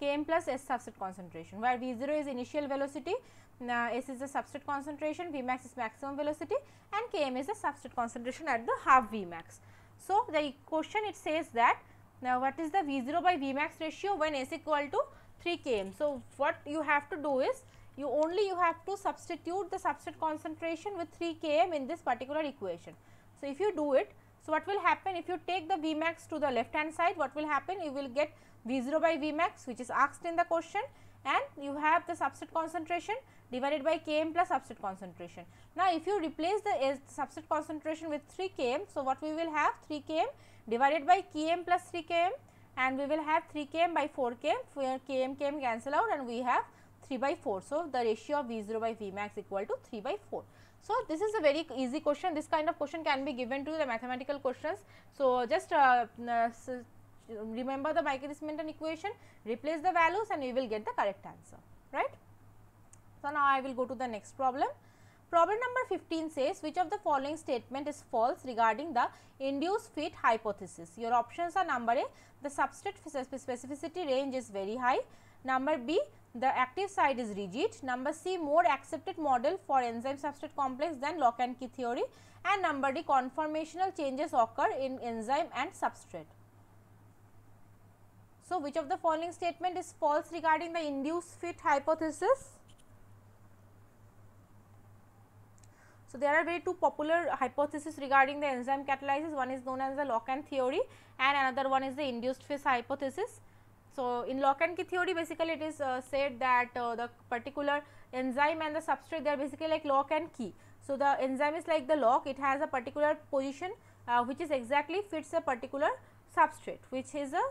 Km plus S substrate concentration where V 0 is initial velocity, uh, S is the substrate concentration, V max is maximum velocity and Km is the substrate concentration at the half V max. So, the question it says that now what is the V 0 by V max ratio when S equal to 3 km. So, what you have to do is you only you have to substitute the substrate concentration with 3 km in this particular equation. So, if you do it, so what will happen if you take the V max to the left hand side what will happen you will get V 0 by V max which is asked in the question and you have the substrate concentration divided by Km plus substrate concentration. Now, if you replace the substrate concentration with 3 Km, so what we will have 3 Km divided by Km plus 3 Km and we will have 3 Km by 4 Km where Km Km cancel out and we have 3 by 4. So, the ratio of V 0 by V max equal to 3 by 4. So, this is a very easy question this kind of question can be given to the mathematical questions. So, just uh, uh, remember the Michaelis Menten equation replace the values and you will get the correct answer right. So, now I will go to the next problem. Problem number 15 says which of the following statement is false regarding the induced fit hypothesis. Your options are number A the substrate specificity range is very high, number B the active site is rigid, number C more accepted model for enzyme substrate complex than lock and key theory and number D conformational changes occur in enzyme and substrate. So, which of the following statement is false regarding the induced fit hypothesis? So, there are very two popular hypotheses regarding the enzyme catalysis one is known as the lock and theory and another one is the induced phase hypothesis. So, in lock and key theory basically it is uh, said that uh, the particular enzyme and the substrate they are basically like lock and key. So, the enzyme is like the lock it has a particular position uh, which is exactly fits a particular substrate which is a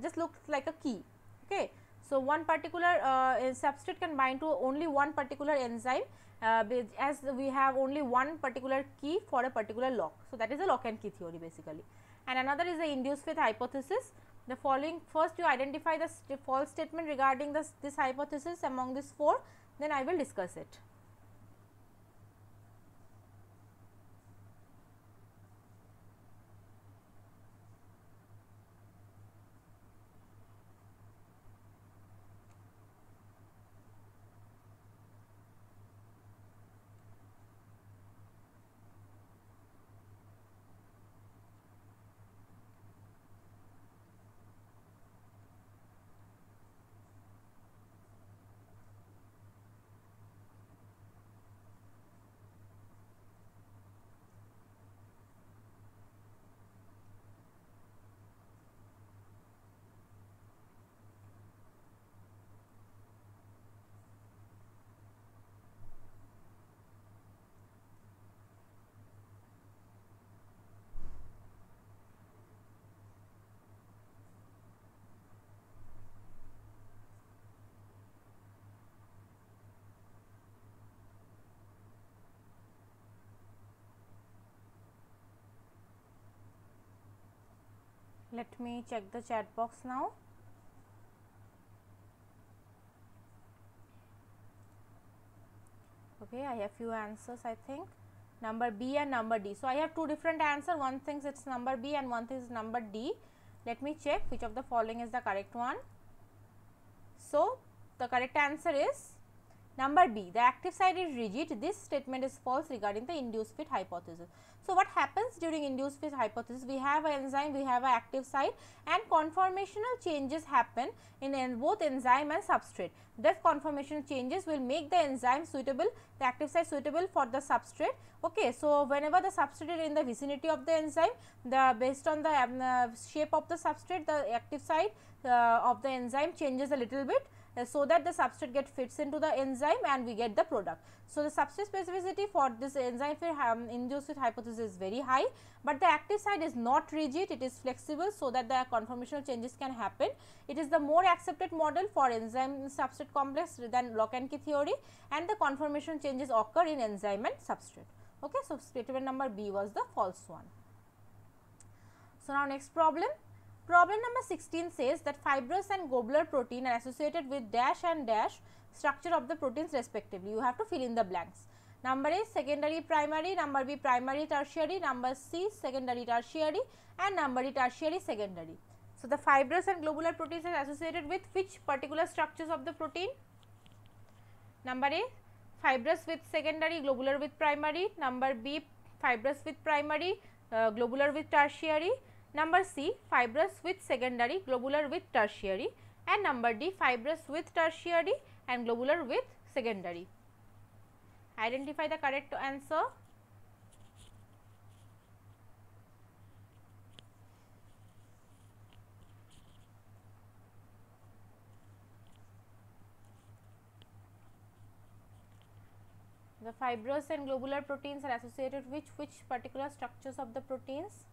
just looks like a key. Okay. So, one particular uh, substrate can bind to only one particular enzyme uh, as we have only one particular key for a particular lock. So, that is a lock and key theory basically and another is the induced fit hypothesis. The following first you identify the st false statement regarding this, this hypothesis among these four then I will discuss it. Let me check the chat box now. Okay i have few answers i think. Number b and number d. So i have two different answer one thinks it's number b and one thinks number d. Let me check which of the following is the correct one. So the correct answer is Number B, the active site is rigid. This statement is false regarding the induced fit hypothesis. So, what happens during induced fit hypothesis? We have an enzyme, we have an active site and conformational changes happen in, in both enzyme and substrate. That conformational changes will make the enzyme suitable, the active site suitable for the substrate. Okay, so, whenever the substrate is in the vicinity of the enzyme, the based on the um, uh, shape of the substrate, the active site uh, of the enzyme changes a little bit so that the substrate get fits into the enzyme and we get the product. So, the substrate specificity for this enzyme um, induced hypothesis is very high, but the active site is not rigid it is flexible so that the conformational changes can happen. It is the more accepted model for enzyme substrate complex than lock and key theory and the conformation changes occur in enzyme and substrate. Okay. So, statement number B was the false one. So, now next problem. Problem number 16 says that fibrous and globular protein are associated with dash and dash structure of the proteins respectively. You have to fill in the blanks. Number A secondary primary, number B primary tertiary, number C secondary tertiary and number D tertiary secondary. So, the fibrous and globular proteins are associated with which particular structures of the protein? Number A fibrous with secondary, globular with primary, number B fibrous with primary, uh, globular with tertiary, number C fibrous with secondary, globular with tertiary and number D fibrous with tertiary and globular with secondary. Identify the correct answer. The fibrous and globular proteins are associated with which particular structures of the proteins?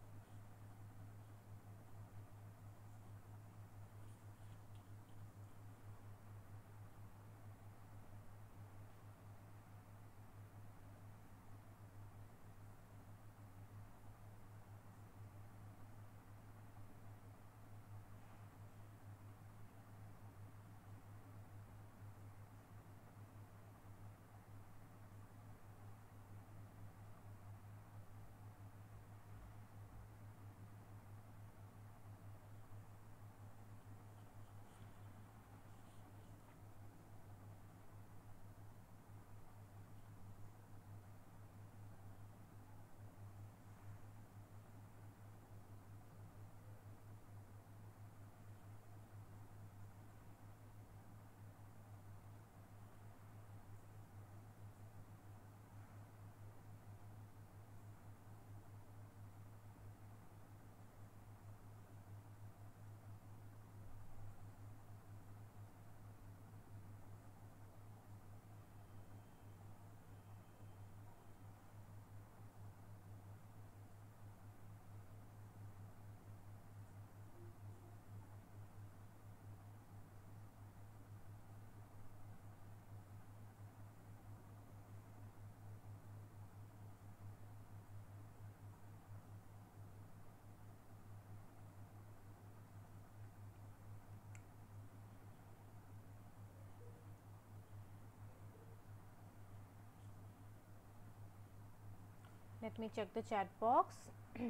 Let me check the chat box.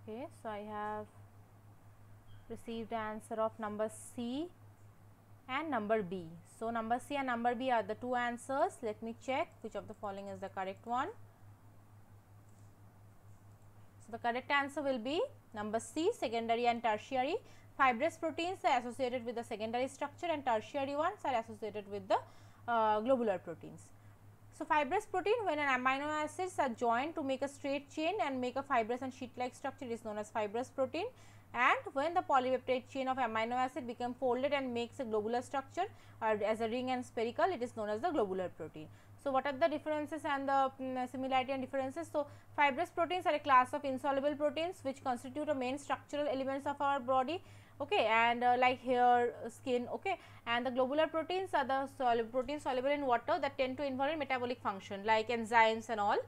Okay so i have received answer of number c and number b. So number c and number b are the two answers. Let me check which of the following is the correct one. So the correct answer will be number c secondary and tertiary fibrous proteins are associated with the secondary structure and tertiary ones are associated with the uh, globular proteins. So, fibrous protein when an amino acids are joined to make a straight chain and make a fibrous and sheet like structure is known as fibrous protein and when the polypeptide chain of amino acid become folded and makes a globular structure or as a ring and spherical it is known as the globular protein. So, what are the differences and the um, similarity and differences? So, fibrous proteins are a class of insoluble proteins which constitute a main structural elements of our body okay and uh, like hair skin okay and the globular proteins are the sol proteins soluble in water that tend to involve in metabolic function like enzymes and all.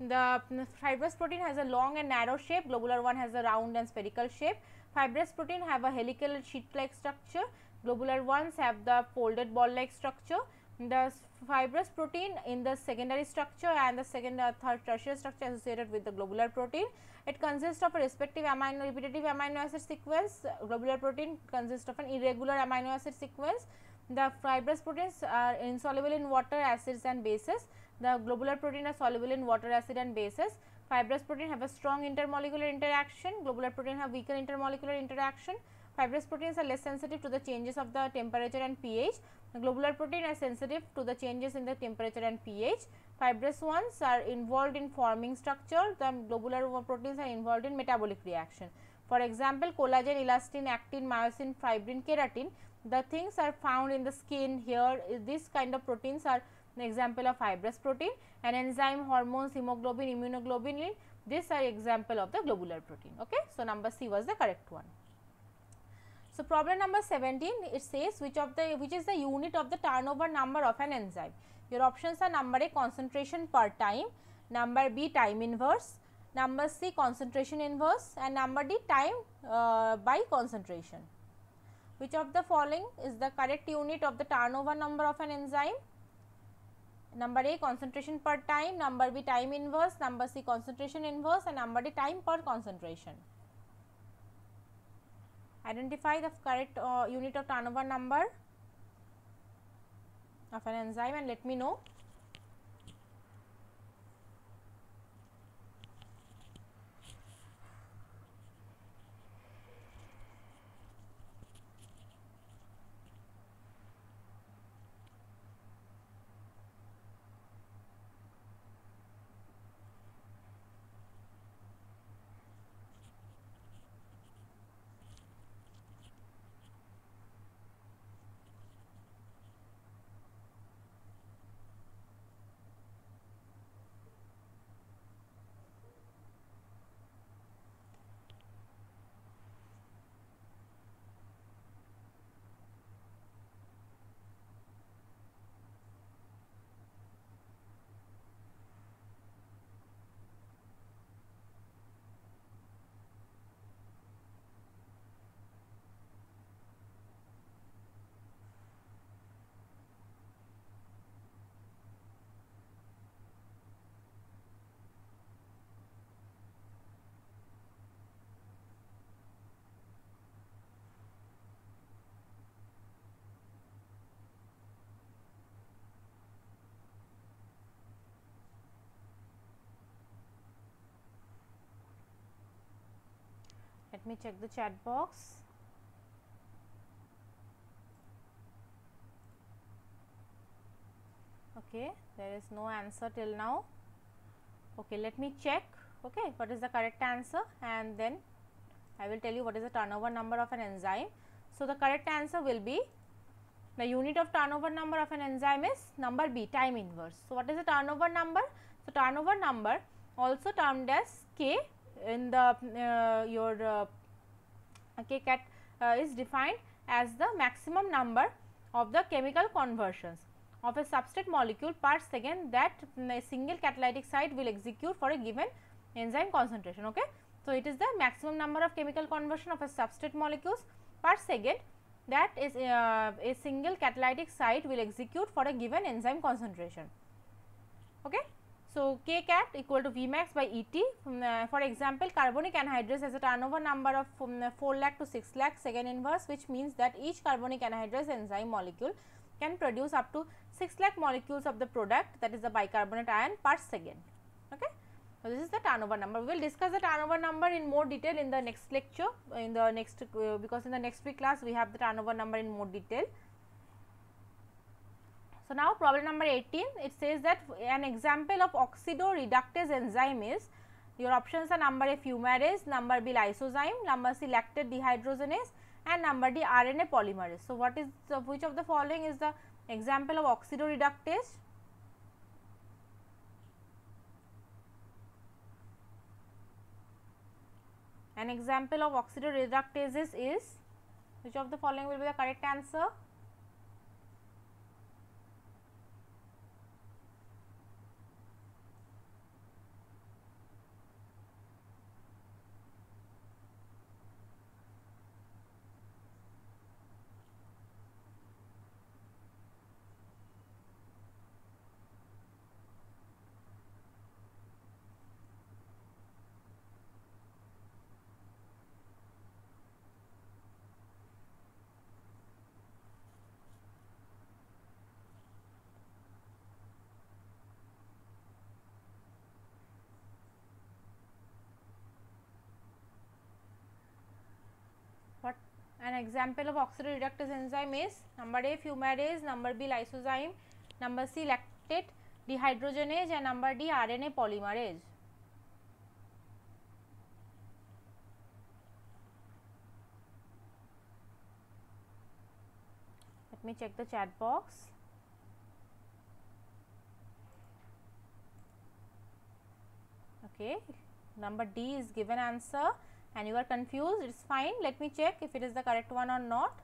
The fibrous protein has a long and narrow shape globular one has a round and spherical shape. Fibrous protein have a helical sheet like structure globular ones have the folded ball like structure. The fibrous protein in the secondary structure and the second uh, third tertiary structure associated with the globular protein. It consists of a respective amino repetitive amino acid sequence, globular protein consists of an irregular amino acid sequence. The fibrous proteins are insoluble in water, acids and bases. The globular protein are soluble in water, acid and bases. Fibrous protein have a strong intermolecular interaction, globular protein have weaker intermolecular interaction. Fibrous proteins are less sensitive to the changes of the temperature and pH. The globular protein are sensitive to the changes in the temperature and pH. Fibrous ones are involved in forming structure, the globular proteins are involved in metabolic reaction. For example, collagen, elastin, actin, myosin, fibrin, keratin, the things are found in the skin here this kind of proteins are an example of fibrous protein and enzyme, hormones, hemoglobin, immunoglobulin these are example of the globular protein. Okay. So, number C was the correct one. So, problem number 17 it says which of the which is the unit of the turnover number of an enzyme. Your options are number A concentration per time, number B time inverse, number C concentration inverse and number D time uh, by concentration. Which of the following is the correct unit of the turnover number of an enzyme? Number A concentration per time, number B time inverse, number C concentration inverse and number D time per concentration. Identify the correct uh, unit of turnover number of an enzyme and let me know. Let me check the chat box. Okay, there is no answer till now. Okay, let me check okay, what is the correct answer and then I will tell you what is the turnover number of an enzyme. So, the correct answer will be the unit of turnover number of an enzyme is number B time inverse. So, what is the turnover number? So, turnover number also termed as K in the uh, your uh, KCAT uh, is defined as the maximum number of the chemical conversions of a substrate molecule per second that a single catalytic site will execute for a given enzyme concentration. Okay. So, it is the maximum number of chemical conversion of a substrate molecules per second that is uh, a single catalytic site will execute for a given enzyme concentration. Okay. So, K cat equal to V max by E t um, uh, for example, carbonic anhydrase has a turnover number of um, uh, 4 lakh to 6 lakh second inverse which means that each carbonic anhydrase enzyme molecule can produce up to 6 lakh molecules of the product that is the bicarbonate ion per second. Okay. So, this is the turnover number. We will discuss the turnover number in more detail in the next lecture in the next uh, because in the next week class we have the turnover number in more detail. So, now problem number 18 it says that an example of oxidoreductase enzyme is your options are number A fumarase, number B lysozyme, number C lactate dehydrogenase and number D RNA polymerase. So, what is the, which of the following is the example of oxidoreductase? An example of oxidoreductases is which of the following will be the correct answer? An example of oxidoreductase enzyme is number A fumarase, number B lysozyme, number C lactate dehydrogenase and number D RNA polymerase. Let me check the chat box. Okay, number D is given answer and you are confused, it is fine. Let me check if it is the correct one or not.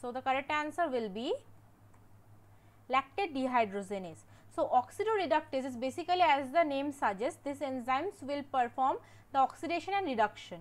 So, the correct answer will be lactate dehydrogenase. So, oxidoreductase is basically as the name suggests these enzymes will perform the oxidation and reduction.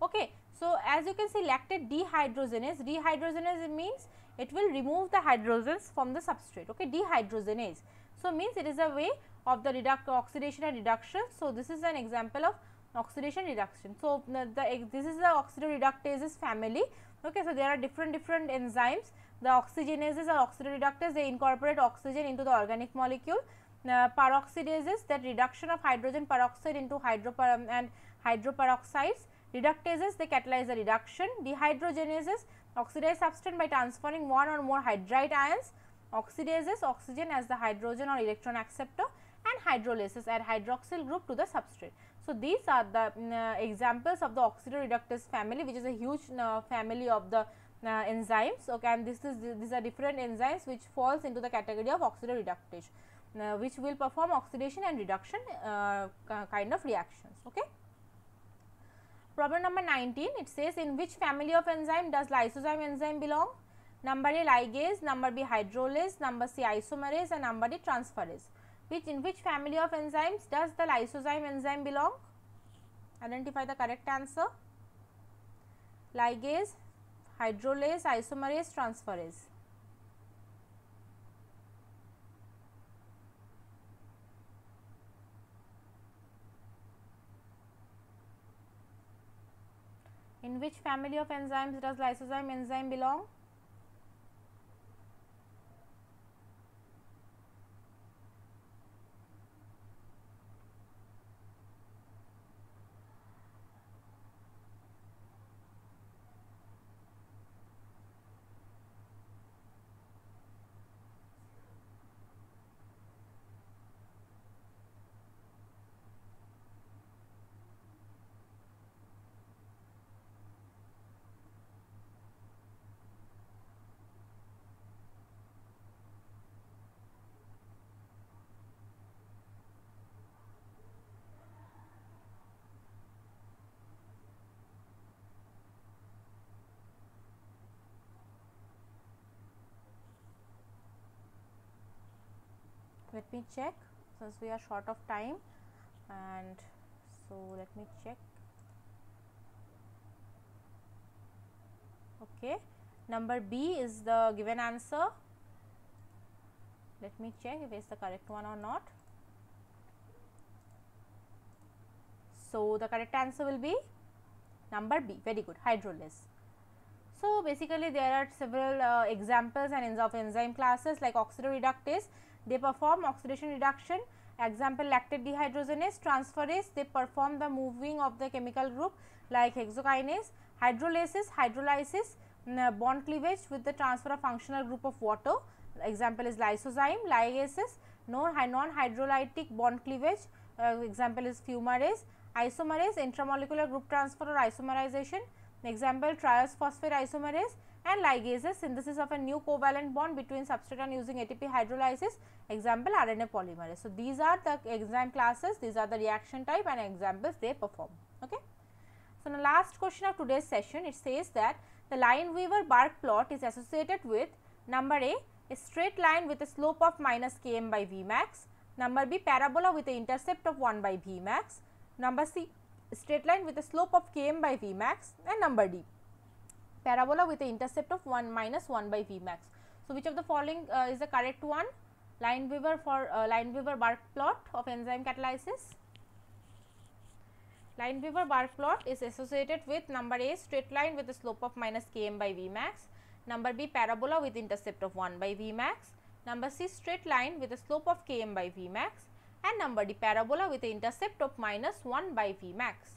Okay. So, as you can see lactate dehydrogenase, dehydrogenase means it will remove the hydrogens from the substrate, okay, dehydrogenase. So, means it is a way of the reduct oxidation and reduction. So, this is an example of oxidation reduction. So, the, the this is the oxidoreductases family. Okay, so, there are different different enzymes. The oxygenases or oxidoreductase they incorporate oxygen into the organic molecule. Uh, peroxidases that reduction of hydrogen peroxide into hydroper and hydroperoxides Reductases they catalyze the reduction, dehydrogenases oxidize substance by transferring one or more hydride ions, oxidases oxygen as the hydrogen or electron acceptor and hydrolases add hydroxyl group to the substrate. So, these are the uh, examples of the oxidoreductase family which is a huge uh, family of the uh, enzymes okay, and this is these are different enzymes which falls into the category of oxidoreductase uh, which will perform oxidation and reduction uh, kind of reactions. Okay. Problem number 19 it says in which family of enzyme does lysozyme enzyme belong? Number A ligase, number B hydrolase, number C isomerase and number D transferase. Which in which family of enzymes does the lysozyme enzyme belong? Identify the correct answer. Ligase, hydrolase, isomerase, transferase. In which family of enzymes does lysozyme enzyme belong? Let me check since we are short of time. And so let me check. Okay. Number b is the given answer. Let me check if it's the correct one or not. So the correct answer will be number b. Very good. Hydrolase. So basically there are several uh, examples and of enzyme classes like oxidoreductase they perform oxidation reduction. Example lactate dehydrogenase transferase they perform the moving of the chemical group like hexokinase hydrolases hydrolysis bond cleavage with the transfer of functional group of water. Example is lysozyme ligases non hydrolytic bond cleavage. Uh, example is fumarase isomerase intramolecular group transfer or isomerization. Example triose phosphate isomerase and ligases synthesis of a new covalent bond between substrate and using ATP hydrolysis example RNA polymerase. So, these are the enzyme classes these are the reaction type and examples they perform. Okay. So, the last question of today's session it says that the Lineweaver Burk plot is associated with number A a straight line with a slope of minus km by V max, number B parabola with an intercept of 1 by V max, number C straight line with a slope of km by V max and number D parabola with the intercept of 1 minus 1 by V max. So, which of the following uh, is the correct one? Lineweaver for uh, Lineweaver Burk plot of enzyme catalysis. Lineweaver Burk plot is associated with number A straight line with a slope of minus km by V max, number B parabola with intercept of 1 by V max, number C straight line with a slope of km by V max and number D parabola with the intercept of minus 1 by V max.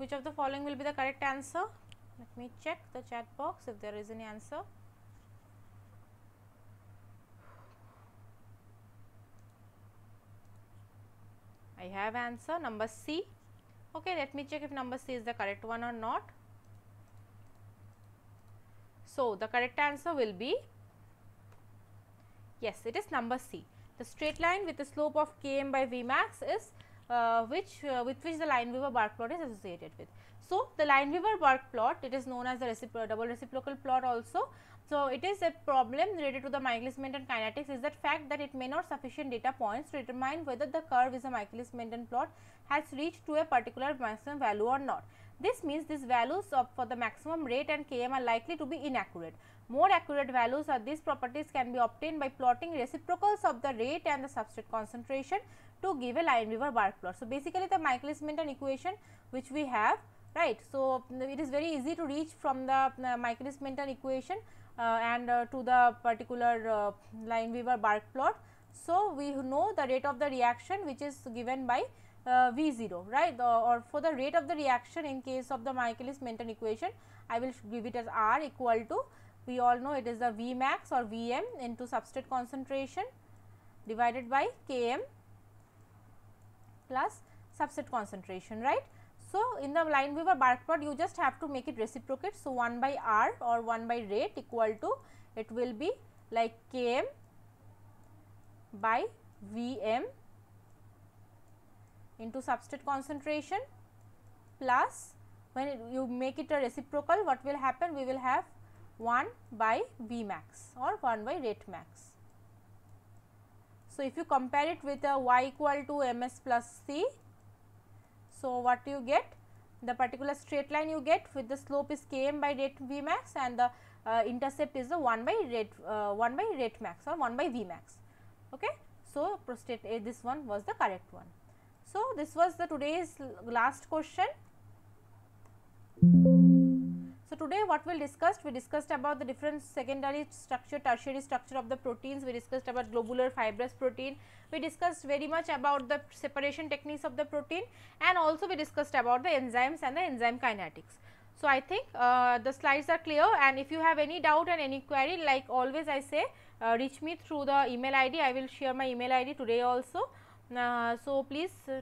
Which of the following will be the correct answer? Let me check the chat box if there is any answer. I have answer number C. Okay, let me check if number C is the correct one or not. So, the correct answer will be yes, it is number C. The straight line with the slope of km by V max is uh, which uh, with which the Lineweaver Burk plot is associated with. So, the Lineweaver Burk plot it is known as the recipro double reciprocal plot also. So, it is a problem related to the Michaelis-Menten kinetics is that fact that it may not sufficient data points to determine whether the curve is a Michaelis-Menten plot has reached to a particular maximum value or not. This means these values of for the maximum rate and Km are likely to be inaccurate. More accurate values of these properties can be obtained by plotting reciprocals of the rate and the substrate concentration to give a Lineweaver Burk plot. So, basically the Michaelis-Menten equation which we have right. So, it is very easy to reach from the uh, Michaelis-Menten equation uh, and uh, to the particular uh, Lineweaver bark plot. So, we know the rate of the reaction which is given by uh, V 0 right uh, or for the rate of the reaction in case of the Michaelis Menten equation I will give it as R equal to we all know it is the V max or V m into substrate concentration divided by K m plus substrate concentration right. So, in the Lineweaver Burk plot you just have to make it reciprocate. So, 1 by R or 1 by rate equal to it will be like K m by V m into substrate concentration plus when it, you make it a reciprocal what will happen we will have 1 by V max or 1 by rate max. So, if you compare it with a y equal to m s plus c, so what you get the particular straight line you get with the slope is k m by rate V max and the uh, intercept is the 1 by rate uh, 1 by rate max or 1 by V max. Okay. So, prostate uh, this one was the correct one. So, this was the today's last question. So, today what we discussed? We discussed about the different secondary structure, tertiary structure of the proteins, we discussed about globular fibrous protein, we discussed very much about the separation techniques of the protein and also we discussed about the enzymes and the enzyme kinetics. So, I think uh, the slides are clear and if you have any doubt and any query like always I say uh, reach me through the email ID, I will share my email ID today also uh, so, please uh,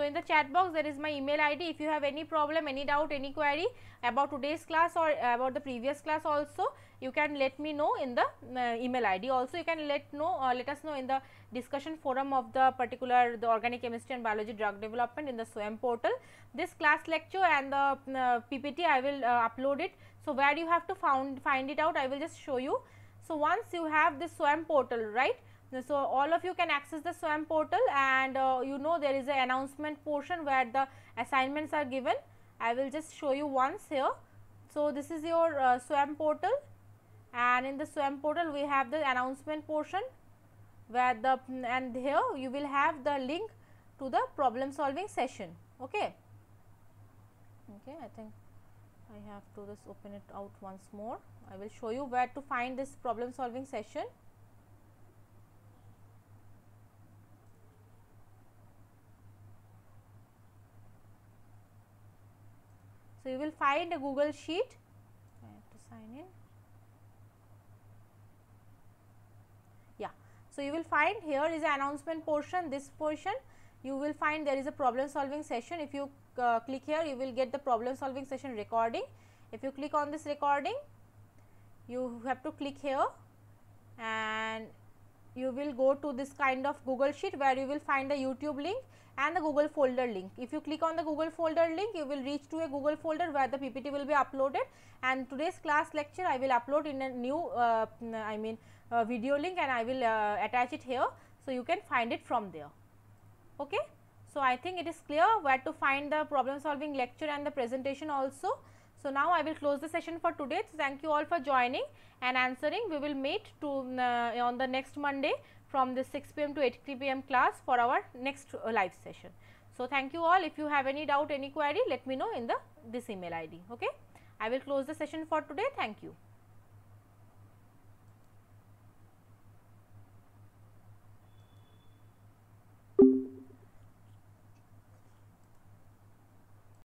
So, in the chat box there is my email ID if you have any problem, any doubt, any query about today's class or about the previous class also you can let me know in the uh, email ID. Also you can let know uh, let us know in the discussion forum of the particular the organic chemistry and biology drug development in the SWAYAM portal. This class lecture and the uh, PPT I will uh, upload it. So, where you have to found find it out I will just show you so, once you have this SWAYAM portal right. So, all of you can access the SWAYAM portal and uh, you know there is an announcement portion where the assignments are given. I will just show you once here. So, this is your uh, SWAYAM portal and in the SWAYAM portal we have the announcement portion where the and here you will have the link to the problem solving session. Okay. Okay, I think I have to just open it out once more. I will show you where to find this problem solving session. So, you will find a Google sheet, I have to sign in. Yeah. So, you will find here is an announcement portion, this portion you will find there is a problem solving session. If you uh, click here, you will get the problem solving session recording. If you click on this recording, you have to click here and you will go to this kind of Google sheet where you will find the YouTube link and the Google folder link. If you click on the Google folder link, you will reach to a Google folder where the PPT will be uploaded and today's class lecture I will upload in a new uh, I mean uh, video link and I will uh, attach it here. So, you can find it from there. Okay. So, I think it is clear where to find the problem solving lecture and the presentation also. So, now I will close the session for today. So, thank you all for joining and answering. We will meet to uh, on the next Monday from the 6 pm to 8 pm class for our next uh, live session. So, thank you all. If you have any doubt, any query, let me know in the this email ID. Okay. I will close the session for today. Thank you.